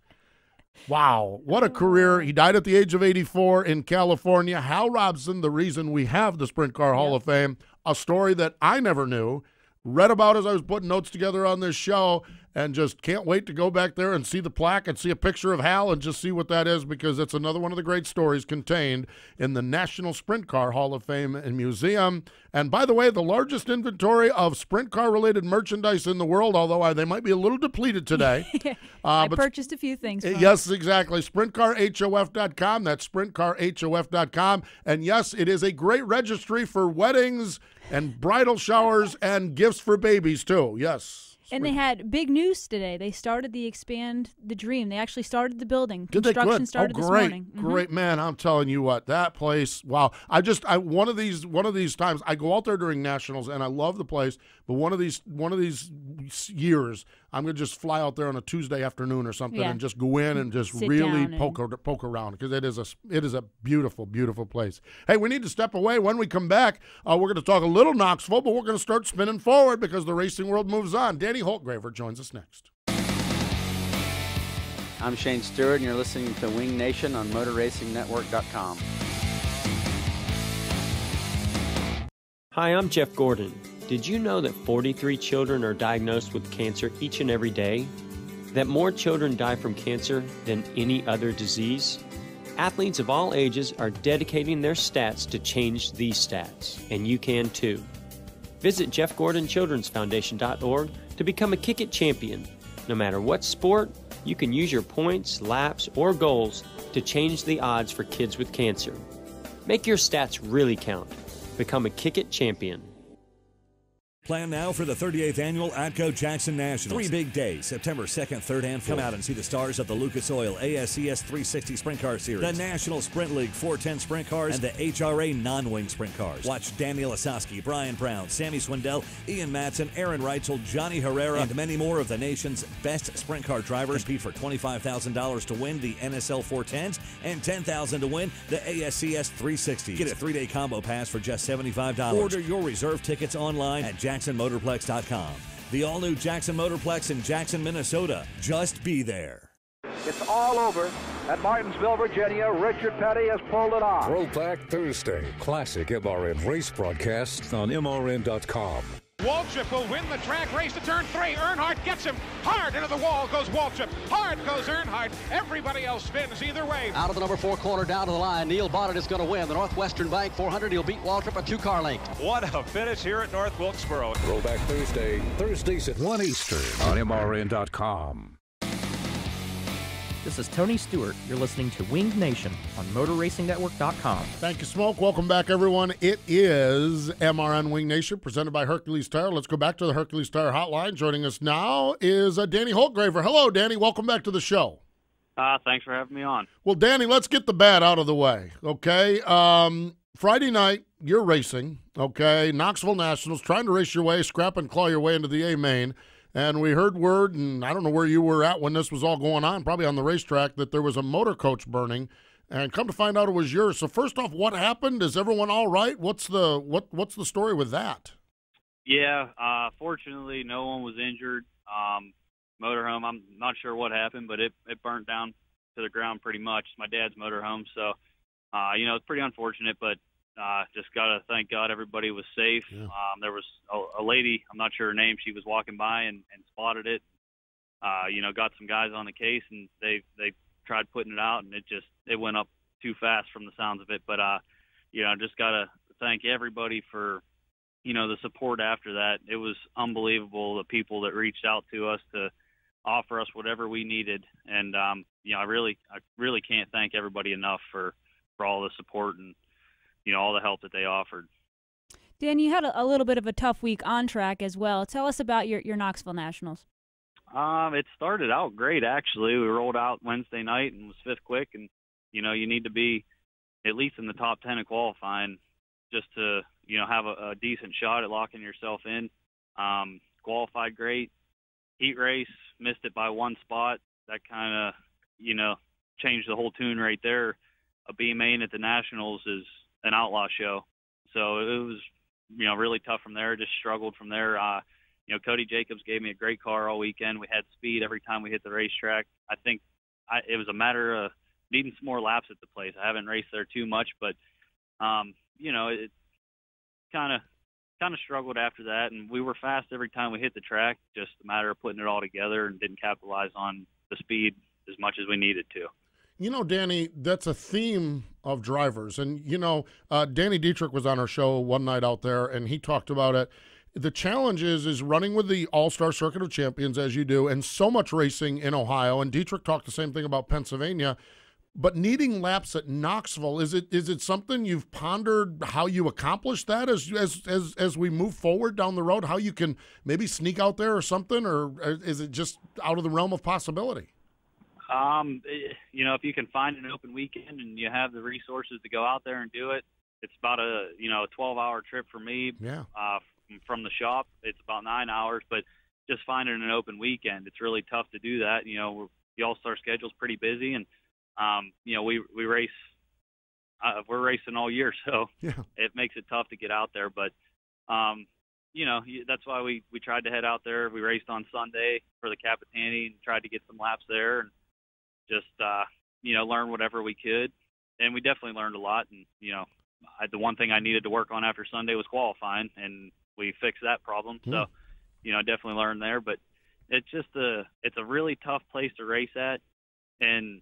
Wow, what a career. Oh. He died at the age of 84 in California. Hal Robson, the reason we have the Sprint Car Hall of Fame, a story that I never knew, read about as I was putting notes together on this show, and just can't wait to go back there and see the plaque and see a picture of Hal and just see what that is because it's another one of the great stories contained in the National Sprint Car Hall of Fame and Museum. And by the way, the largest inventory of sprint car related merchandise in the world, although they might be a little depleted today. Uh, I purchased a few things. From Yes, exactly. SprintCarHof.com. That's SprintCarHof.com. And yes, it is a great registry for weddings and bridal showers and gifts for babies, too. Yes. And they had big news today. They started the expand the dream. They actually started the building. Did they Construction good? started oh, this great, morning. Mhm. great man! I'm telling you what, that place. Wow! I just, I one of these, one of these times, I go out there during nationals, and I love the place. But one of these, one of these years, I'm gonna just fly out there on a Tuesday afternoon or something, Yeah. and just go in and just Sit really down and- poke poke around because it is a, it is a beautiful, beautiful place. Hey, we need to step away. When we come back, uh, we're gonna talk a little Knoxville, but we're gonna start spinning forward because the racing world moves on. Danny Holtgraver joins us next. I'm Shane Stewart, and you're listening to Wing Nation on MotorRacingNetwork.com. Hi, I'm Jeff Gordon. Did you know that 43 children are diagnosed with cancer each and every day? That more children die from cancer than any other disease? Athletes of all ages are dedicating their stats to change these stats, and you can too. Visit JeffGordonChildren'sFoundation.org to become a Kick It champion. No matter what sport, you can use your points, laps, or goals to change the odds for kids with cancer. Make your stats really count. Become a Kick It champion. Plan now for the 38th annual AGCO Jackson Nationals. Three big days, September 2nd, 3rd, and 4th. Come out and see the stars of the Lucas Oil ASCS 360 Sprint Car Series, the National Sprint League 410 Sprint Cars, and the HRA non-wing Sprint Cars. Watch Danny Lasoski, Brian Brown, Sammy Swindell, Ian Madsen, Aaron Reutzel, Johnny Herrera, and many more of the nation's best sprint car drivers compete for $25,000 to win the NSL 410s and $10,000 to win the ASCS 360. Get a three-day combo pass for just $75. Order your reserve tickets online at jacksonmotorplex.com. The all-new Jackson Motorplex in Jackson, Minnesota. Just be there. It's all over at Martinsville, Virginia. Richard Petty has pulled it off. Throwback Thursday, classic MRN race broadcasts on MRN.com. Waltrip will win the track race to turn three. Earnhardt gets him hard into the wall goes Waltrip. Hard goes Earnhardt. Everybody else spins either way. Out of the number four corner down to the line, Neil Bonnett is going to win the Northwestern Bank 400. He'll beat Waltrip a two-car length. What a finish here at North Wilkesboro. Throwback Thursday, Thursdays at 1 Eastern on MRN.com. This is Tony Stewart. You're listening to Winged Nation on MotorRacingNetwork.com. Thank you, Smoke. Welcome back, everyone. It is MRN Wing Nation presented by Hercules Tire. Let's go back to the Hercules Tire hotline. Joining us now is uh, Danny Holtgraver. Hello, Danny. Welcome back to the show. Uh, thanks for having me on. Well, Danny, let's get the bad out of the way, okay? Um, Friday night, you're racing, okay? Knoxville Nationals, trying to race your way, scrap and claw your way into the A main. And we heard word, and I don't know where you were at when this was all going on, probably on the racetrack, that there was a motor coach burning. And come to find out, it was yours. So first off, what happened? Is everyone all right? What's the what What's the story with that? Yeah, uh, fortunately, no one was injured. Um, motorhome, I'm not sure what happened, but it it burnt down to the ground pretty much. My dad's motorhome, so uh, you know it's pretty unfortunate, but uh, just gotta thank God everybody was safe. Um, there was a, a lady, I'm not sure her name, she was walking by and, and spotted it. Uh, you know, got some guys on the case and they they tried putting it out and it just it went up too fast from the sounds of it. But uh, you know, just gotta thank everybody for you know the support after that. It was unbelievable the people that reached out to us to offer us whatever we needed, and um, you know I really I really can't thank everybody enough for for all the support and you know all the help that they offered. Dan, you had a, a little bit of a tough week on track as well. Tell us about your, your Knoxville Nationals. Um, it started out great actually. We rolled out Wednesday night and was fifth quick, and you know you need to be at least in the top ten of qualifying just to you know have a, a decent shot at locking yourself in. Um, qualified great. Heat race missed it by one spot. That kind of you know changed the whole tune right there. A B main at the Nationals is an outlaw show, so it was you know really tough from there. Just struggled from there. Uh, you know, Cody Jacobs gave me a great car all weekend. We had speed every time we hit the racetrack. I think I, it was a matter of needing some more laps at the place. I haven't raced there too much, but um, you know, it kind of kind of struggled after that, and we were fast every time we hit the track. Just a matter of putting it all together, and didn't capitalize on the speed as much as we needed to. You know, Danny, that's a theme of drivers. And, you know, uh, Danny Dietrich was on our show one night out there, and he talked about it. The challenge is, is running with the All Star Circuit of Champions, as you do, and so much racing in Ohio. And Dietrich talked the same thing about Pennsylvania. But needing laps at Knoxville is it is it something you've pondered how you accomplish that as as as as we move forward down the road? How you can maybe sneak out there or something, or is it just out of the realm of possibility? Um, eh, you know, if you can find an open weekend and you have the resources to go out there and do it, it's about a you know a 12 hour trip for me. Yeah. Uh, from, from the shop, it's about nine hours, but just finding an open weekend, it's really tough to do that. You know, we're, the All Star schedule's pretty busy, and um, you know, we we race. Uh, we're racing all year, so yeah. it makes it tough to get out there. But um, you know, that's why we we tried to head out there. We raced on Sunday for the Capitani and tried to get some laps there, and just uh, you know learn whatever we could. And we definitely learned a lot. And you know, I, the one thing I needed to work on after Sunday was qualifying, and we fixed that problem. Hmm. So, you know, definitely learned there. But it's just a it's a really tough place to race at, and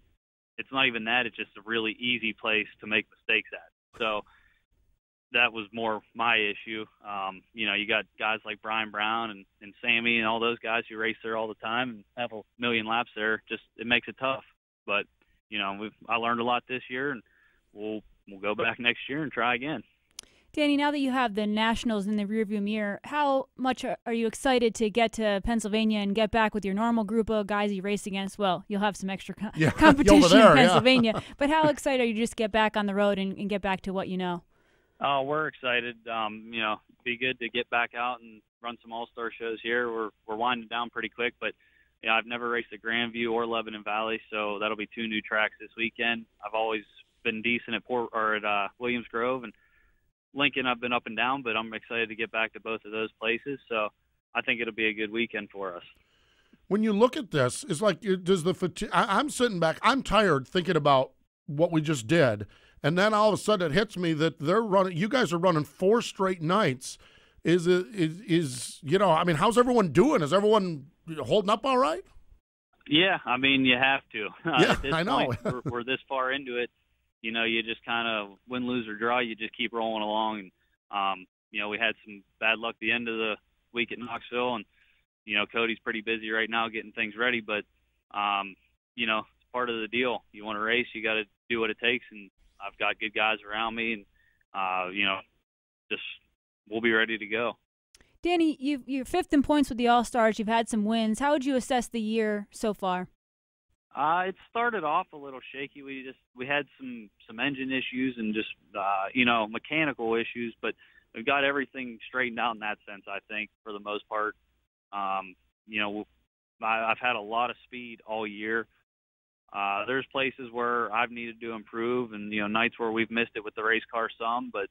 it's not even that. It's just a really easy place to make mistakes at. So that was more my issue. Um, you know, you got guys like Brian Brown and, and Sammy and all those guys who race there all the time and have a million laps there. Just it makes it tough. But you know, we've I learned a lot this year, and we'll we'll go back next year and try again. Danny, now that you have the Nationals in the rearview mirror, how much are are you excited to get to Pennsylvania and get back with your normal group of guys you race against? Well, you'll have some extra co- Yeah, competition there, in yeah. Pennsylvania, but how excited are you to just get back on the road and, and get back to what you know? Oh, we're excited. Um, you know, be good to get back out and run some All Star shows here. We're we're winding down pretty quick, but yeah, I've never raced at Grandview or Lebanon Valley, so that'll be two new tracks this weekend. I've always been decent at Port or at uh, Williams Grove and Lincoln. I've been up and down, but I'm excited to get back to both of those places. So I think it'll be a good weekend for us. When you look at this, it's like does the fatigue? I'm sitting back. I'm tired thinking about what we just did, and then all of a sudden it hits me that they're running. You guys are running four straight nights. Is it is is you know? I mean, how's everyone doing? Is everyone holding up all right? Yeah, I mean you have to. Yeah, At this I know. Point, we're, we're this far into it. You know, you just kind of win, lose or draw. You just keep rolling along. And um, you know, we had some bad luck the end of the week at Knoxville, and you know, Cody's pretty busy right now getting things ready. But um, you know, it's part of the deal. You want to race, you got to do what it takes. And I've got good guys around me, and uh, you know, just we'll be ready to go. Danny, you you're fifth in points with the All Stars. You've had some wins. How would you assess the year so far? Uh, it started off a little shaky. We just we had some some engine issues and just uh, you know mechanical issues, but we've got everything straightened out in that sense. I think for the most part, um, you know, I, I've had a lot of speed all year. Uh, there's places where I've needed to improve, and you know, nights where we've missed it with the race car some, but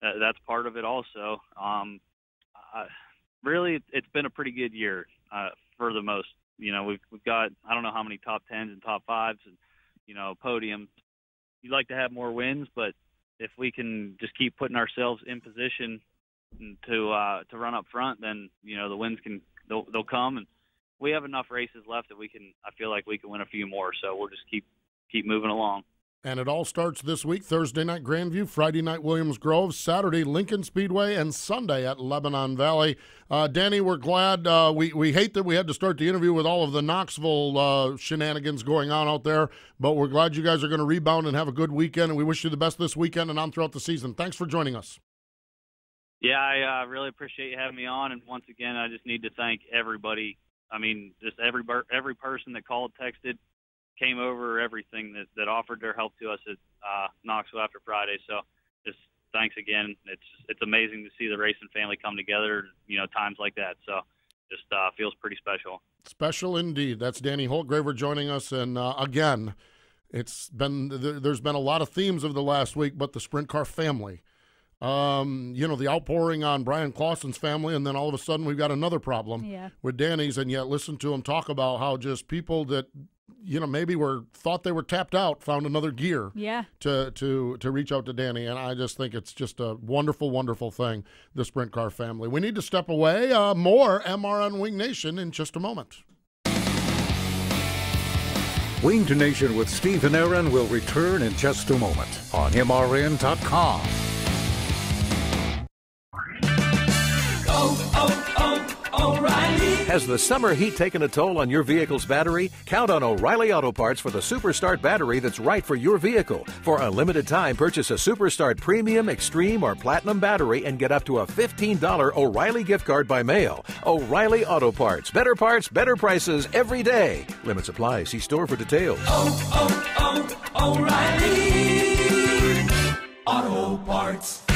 uh, that's part of it also. Um, uh, really, it's- it's been a pretty good year uh, for the most. You know, we've we've got I don't know how many top tens and top fives and you know podiums. You'd like to have more wins, but if we can just keep putting ourselves in position to uh, to run up front, then you know the wins can they'll they'll come, and we have enough races left that we can. I feel like we can win a few more, so we'll just keep keep moving along. And it all starts this week Thursday night, Grandview, Friday night, Williams Grove, Saturday, Lincoln Speedway, and Sunday at Lebanon Valley. Uh, Danny, we're glad. Uh, we, we hate that we had to start the interview with all of the Knoxville uh, shenanigans going on out there, but we're glad you guys are going to rebound and have a good weekend. And we wish you the best this weekend and on throughout the season. Thanks for joining us. Yeah, I uh, really appreciate you having me on. And once again, I just need to thank everybody. I mean, just every every person that called, texted, came over, everything that, that offered their help to us at uh, Knoxville after Friday. So just thanks again. It's it's amazing to see the racing family come together. You know, times like that. So just uh, feels pretty special. Special indeed. That's Danny Holtgraver joining us. And uh, again, It's been there's been a lot of themes of the last week, but the sprint car family. Um, you know, the outpouring on Bryan Clauson's family, and then all of a sudden we've got another problem Yeah. with Danny's, and yet listen to him talk about how just people that you know maybe were thought they were tapped out found another gear Yeah. to to to reach out to Danny, and I just think it's just a wonderful, wonderful thing. The sprint car family. We need to step away. Uh, more MRN Wing Nation in just a moment. Winged Nation with Steve and Erin will return in just a moment on MRN.com. Has the summer heat taken a toll on your vehicle's battery? Count on O'Reilly Auto Parts for the Superstart battery that's right for your vehicle. For a limited time, purchase a Superstart Premium, Extreme, or Platinum battery and get up to a $15 O'Reilly gift card by mail. O'Reilly Auto Parts. Better parts, better prices every day. Limits apply. See store for details. Oh, oh, oh, O'Reilly Auto Parts.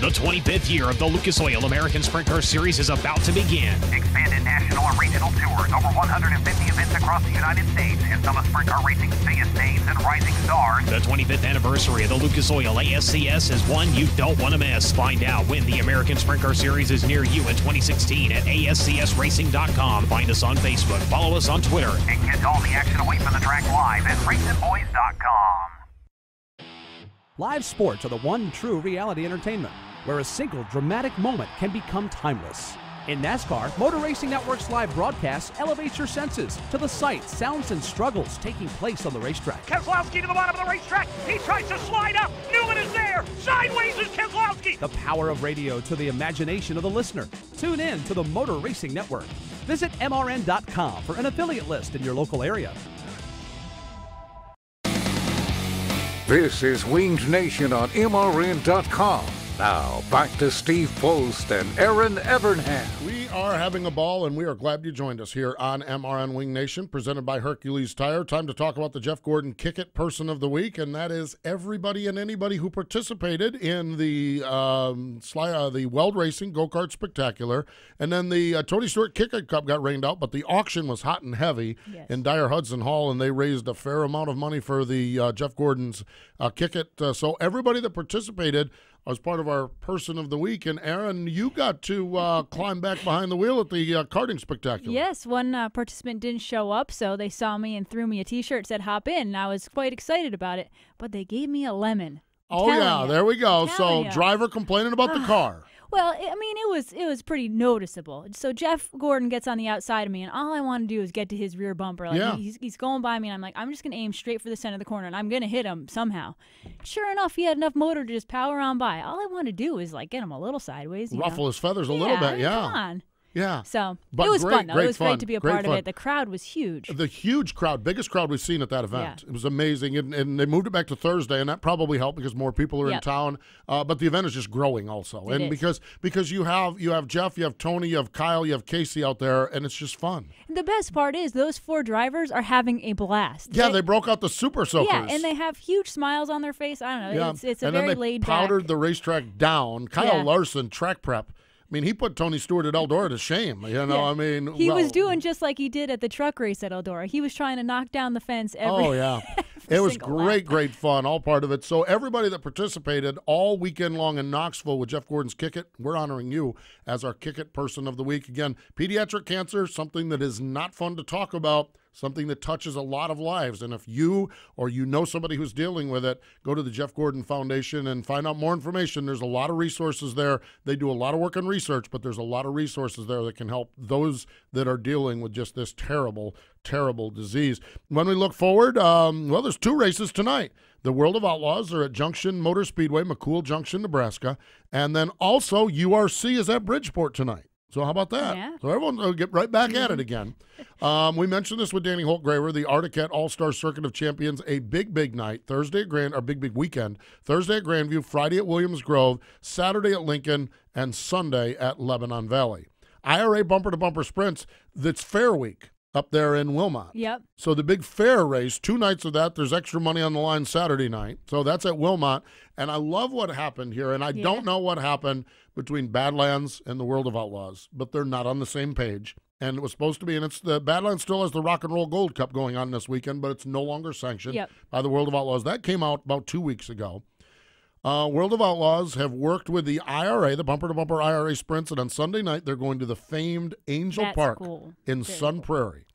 The 25th year of the Lucas Oil American Sprint Car Series is about to begin. Expanded national and regional tours, over 150 events across the United States, and some of sprint car racing's biggest names and rising stars. The 25th anniversary of the Lucas Oil ASCS is one you don't want to miss. Find out when the American Sprint Car Series is near you in 2016 at ASCSRacing.com. Find us on Facebook, follow us on Twitter. And get all the action away from the track live at racingboys.com. Live sports are the one true reality entertainment, where a single dramatic moment can become timeless. In NASCAR, Motor Racing Network's live broadcast elevates your senses to the sights, sounds, and struggles taking place on the racetrack. Keselowski to the bottom of the racetrack. He tries to slide up. Newman is there. Sideways is Keselowski. The power of radio to the imagination of the listener. Tune in to the Motor Racing Network. Visit MRN.com for an affiliate list in your local area. This is Winged Nation on MRN.com. Now, back to Steve Post and Erin Evernham. We are having a ball, and we are glad you joined us here on MRN Wing Nation, presented by Hercules Tire. Time to talk about the Jeff Gordon Kick It Person of the Week, and that is everybody and anybody who participated in the um, sly, uh, the Weld Racing Go Kart Spectacular, and then the uh, Tony Stewart Kick It Cup got rained out, but the auction was hot and heavy in Dyer Hudson Hall, and they raised a fair amount of money for the uh, Jeff Gordon's uh, Kick It. Uh, so everybody that participated as part of our Person of the Week, and Erin, you got to uh, climb back behind the wheel at the uh, karting spectacular. Yes, one uh, participant didn't show up, so they saw me and threw me a T-shirt said "Hop in." And I was quite excited about it, but they gave me a lemon. Oh yeah, ya. there we go. So ya. driver complaining about the car. Well, I mean, it was it was pretty noticeable. So Jeff Gordon gets on the outside of me, and all I want to do is get to his rear bumper. Like Yeah. he's he's going by me, and I'm like, I'm just gonna aim straight for the center of the corner, and I'm gonna hit him somehow. Sure enough, he had enough motor to just power on by. All I want to do is like get him a little sideways, Ruffle know? his feathers a Yeah, little bit. Yeah. Come on. Yeah. So But it was great, fun though. great it was fun, great to be a part fun. of it. The crowd was huge. The huge crowd, biggest crowd we've seen at that event. Yeah. It was amazing, and, and they moved it back to Thursday, and that probably helped because more people are in town. Uh, but the event is just growing also, It and is. because because you have you have Jeff, you have Tony, you have Kyle, you have Casey out there, and it's just fun. The best part is those four drivers are having a blast. Yeah, they broke out the super soakers. Yeah, and they have huge smiles on their face. I don't know. Yeah, It's it's a and very then they laid powdered back. the racetrack down. Kyle Yeah. Larson, track prep. I mean, he put Tony Stewart at Eldora to shame. You know, Yeah. I mean, He well, was doing just like he did at the truck race at Eldora. He was trying to knock down the fence oh, every. Oh yeah, it was great, great fun. All part of it. So everybody that participated all weekend long in Knoxville with Jeff Gordon's Kick It, we're honoring you as our Kick It Person of the Week. Again, pediatric cancer, something that is not fun to talk about. Something that touches a lot of lives. And if you or you know somebody who's dealing with it, go to the Jeff Gordon Foundation and find out more information. There's a lot of resources there. They do a lot of work on research, but there's a lot of resources there that can help those that are dealing with just this terrible, terrible disease. When we look forward, um, well, there's two races tonight. The World of Outlaws are at Junction Motor Speedway, McCool Junction, Nebraska. And then also URC is at Bridgeport tonight. So how about that? Yeah. So everyone will get right back at it again. Um, we mentioned this with Danny Holtgraver, the Arctic Cat All Star Circuit of Champions, a big, big night. Thursday at Grand, or big, big weekend. Thursday at Grandview, Friday at Williams Grove, Saturday at Lincoln, and Sunday at Lebanon Valley. IRA bumper to bumper sprints. That's Fair Week. Up there in Wilmot. Yep. So the big fair race, two nights of that. There's extra money on the line Saturday night. So that's at Wilmot. And I love what happened here. And I Yeah. don't know what happened between Badlands and the World of Outlaws, but they're not on the same page. And it was supposed to be, and it's the Badlands still has the Rock and Roll Gold Cup going on this weekend, but it's no longer sanctioned Yep. by the World of Outlaws. That came out about two weeks ago. Uh, World of Outlaws have worked with the IRA, the bumper to bumper IRA sprints, and on Sunday night they're going to the famed Angel That's Park cool. in Very Sun Prairie.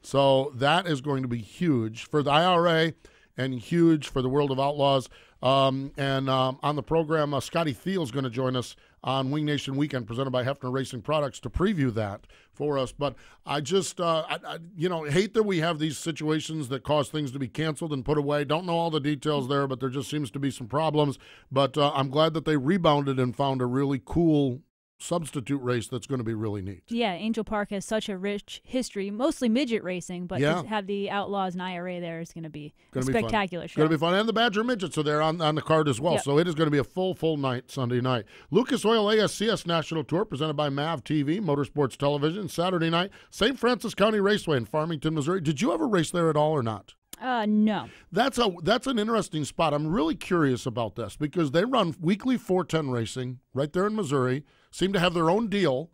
So that is going to be huge for the IRA and huge for the World of Outlaws. Um, and um, on the program, uh, Scotty Thiel is going to join us on Wing Nation Weekend, presented by Hefner Racing Products, to preview that for us. But I just, uh, I, I, you know, hate that we have these situations that cause things to be canceled and put away. Don't know all the details there, but there just seems to be some problems. But uh, I'm glad that they rebounded and found a really cool substitute race that's going to be really neat. Yeah, Angel Park has such a rich history, mostly midget racing, but Yeah. to have the Outlaws and IRA there is going to be a Gonna be spectacular show. Going to be fun, and the Badger Midgets are there on, on the card as well. Yep. So it is going to be a full, full night Sunday night. Lucas Oil ASCS National Tour presented by MAV TV, Motorsports Television, Saturday night, St. Francis County Raceway in Farmington, Missouri. Did you ever race there at all or not? Uh, no. That's a that's an interesting spot. I'm really curious about this because they run weekly 410 racing right there in Missouri. Seem to have their own deal.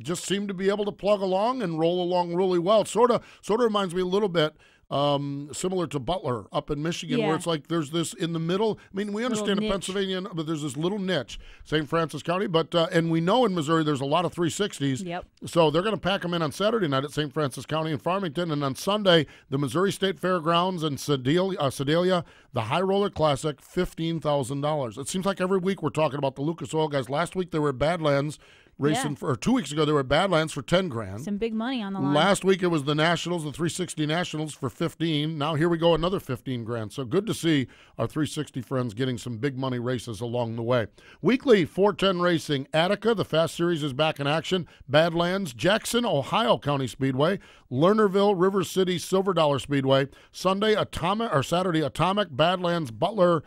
Just seem to be able to plug along and roll along really well. Sort of sort of reminds me a little bit um, similar to Butler up in Michigan, Yeah. where it's like there's this in the middle. I mean, we understand in. Pennsylvania, but there's this little niche, St. Francis County. But uh, and we know in Missouri there's a lot of 360s. Yep. So they're going to pack them in on Saturday night at St. Francis County in Farmington, and on Sunday the Missouri State Fairgrounds in Sedalia, uh, Sedalia the High Roller Classic, fifteen thousand dollars. It seems like every week we're talking about the Lucas Oil guys. Last week they were at Badlands racing, Yeah. for, or two weeks ago they were at Badlands for ten grand. Some big money on the line. Last week it was the Nationals, the 360 Nationals for 15. Now here we go, another 15 grand. So good to see our 360 friends getting some big money races along the way. Weekly 410 Racing, Attica, the Fast Series is back in action. Badlands, Jackson, Ohio County Speedway, Lernerville, River City, Silver Dollar Speedway. Sunday, Atomic or Saturday, Atomic, Badlands, Butler.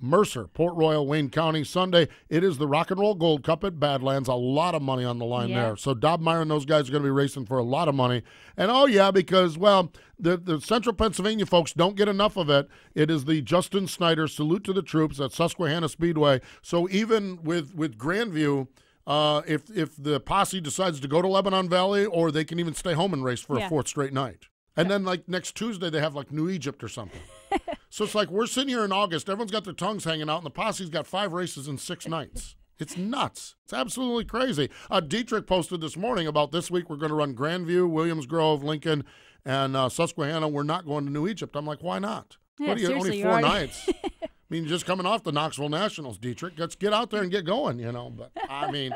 Mercer, Port Royal, Wayne County. Sunday, it is the Rock and Roll Gold Cup at Badlands. A lot of money on the line Yeah. there. So Dobmeier and those guys are going to be racing for a lot of money. And oh yeah, because well, the the Central Pennsylvania folks don't get enough of it. It is the Justin Snyder salute to the troops at Susquehanna Speedway. So even with with Grandview. Uh, if if the posse decides to go to Lebanon Valley, or they can even stay home and race for Yeah. a fourth straight night, and then like next Tuesday they have like New Egypt or something. So it's like we're sitting here in August, everyone's got their tongues hanging out, and the posse's got five races in six nights. It's nuts. It's absolutely crazy. Uh, Dietrich posted this morning about this week we're going to run Grandview, Williams Grove, Lincoln, and uh, Susquehanna. We're not going to New Egypt. I'm like, why not? Yeah, what are you, only four nights? I mean, just coming off the Knoxville Nationals, Dietrich. Let's get out there and get going, you know. But I mean,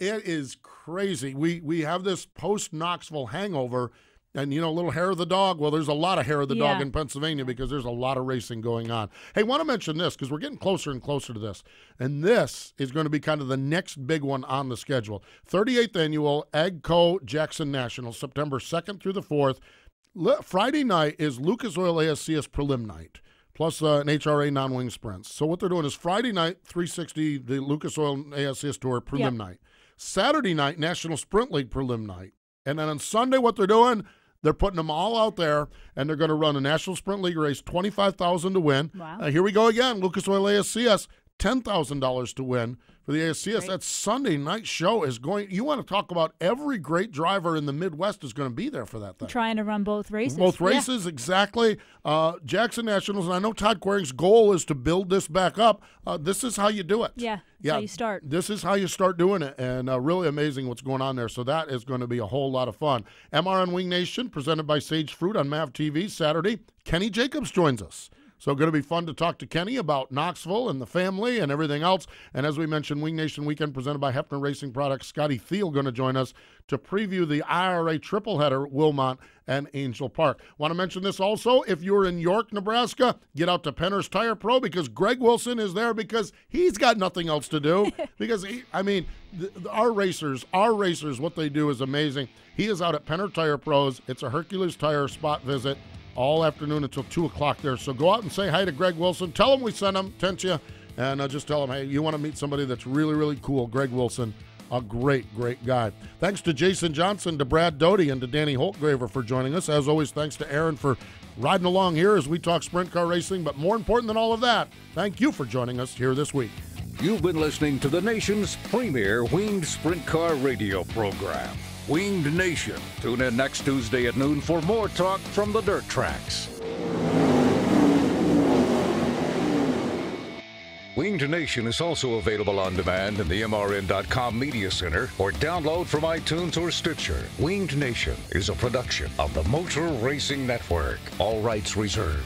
it is crazy. We we have this post Knoxville hangover, and you know, a little hair of the dog. Well, there's a lot of hair of the dog in Pennsylvania because there's a lot of racing going on. Hey, want to mention this because we're getting closer and closer to this, and this is going to be kind of the next big one on the schedule. 38th annual AGCO Jackson National, September 2nd through the 4th. Le- Friday night is Lucas Oil ASCS prelim night, plus uh, an HRA non-wing sprints. So what they're doing is Friday night 360, the Lucas Oil ASCS Tour prelim Yep. night. Saturday night National Sprint League prelim night, and then on Sunday what they're doing. They're putting them all out there, and they're going to run a National Sprint League race, twenty-five thousand to win. Wow. Uh, here we go again. Lucas Oil ASCS, ten thousand dollars to win for the ASCS. That Sunday night show is going. You want to talk about every great driver in the Midwest is going to be there for that thing. Trying to run both races. Both Yeah. races, exactly. Uh, Jackson Nationals, and I know Todd Quiring's goal is to build this back up. Uh, this is how you do it. Yeah, how you start. This is how you start doing it, and uh, really amazing what's going on there. So that is going to be a whole lot of fun. MRN Wing Nation, presented by Sage Fruit on MAV TV, Saturday. Kenny Jacobs joins us. So going to be fun to talk to Kenny about Knoxville and the family and everything else. And as we mentioned, Wing Nation Weekend presented by Hefner Racing Products. Scotty Thiel going to join us to preview the IRA triple header, Wilmot and Angel Park. Want to mention this also? If you're in York, Nebraska, get out to Penner's Tire Pro because Greg Wilson is there because he's got nothing else to do. because he, I mean, th- our racers, our racers, what they do is amazing. He is out at Penner Tire Pros. It's a Hercules Tire spot visit all afternoon until 2 o'clock there. So go out and say hi to Greg Wilson. Tell him we sent him, tent you, and uh, just tell him, hey, you want to meet somebody that's really, really cool. Greg Wilson a great, great guy. Thanks to Jason Johnson, to Brad Doty, and to Danny Holtgraver for joining us. As always, thanks to Erin for riding along here as we talk sprint car racing. But more important than all of that, thank you for joining us here this week. You've been listening to the nation's premier winged sprint car radio program, Winged Nation. Tune in next Tuesday at noon for more talk from the dirt tracks. Winged Nation is also available on demand in the MRN.com Media Center or download from iTunes or Stitcher. Winged Nation is a production of the Motor Racing Network. All rights reserved.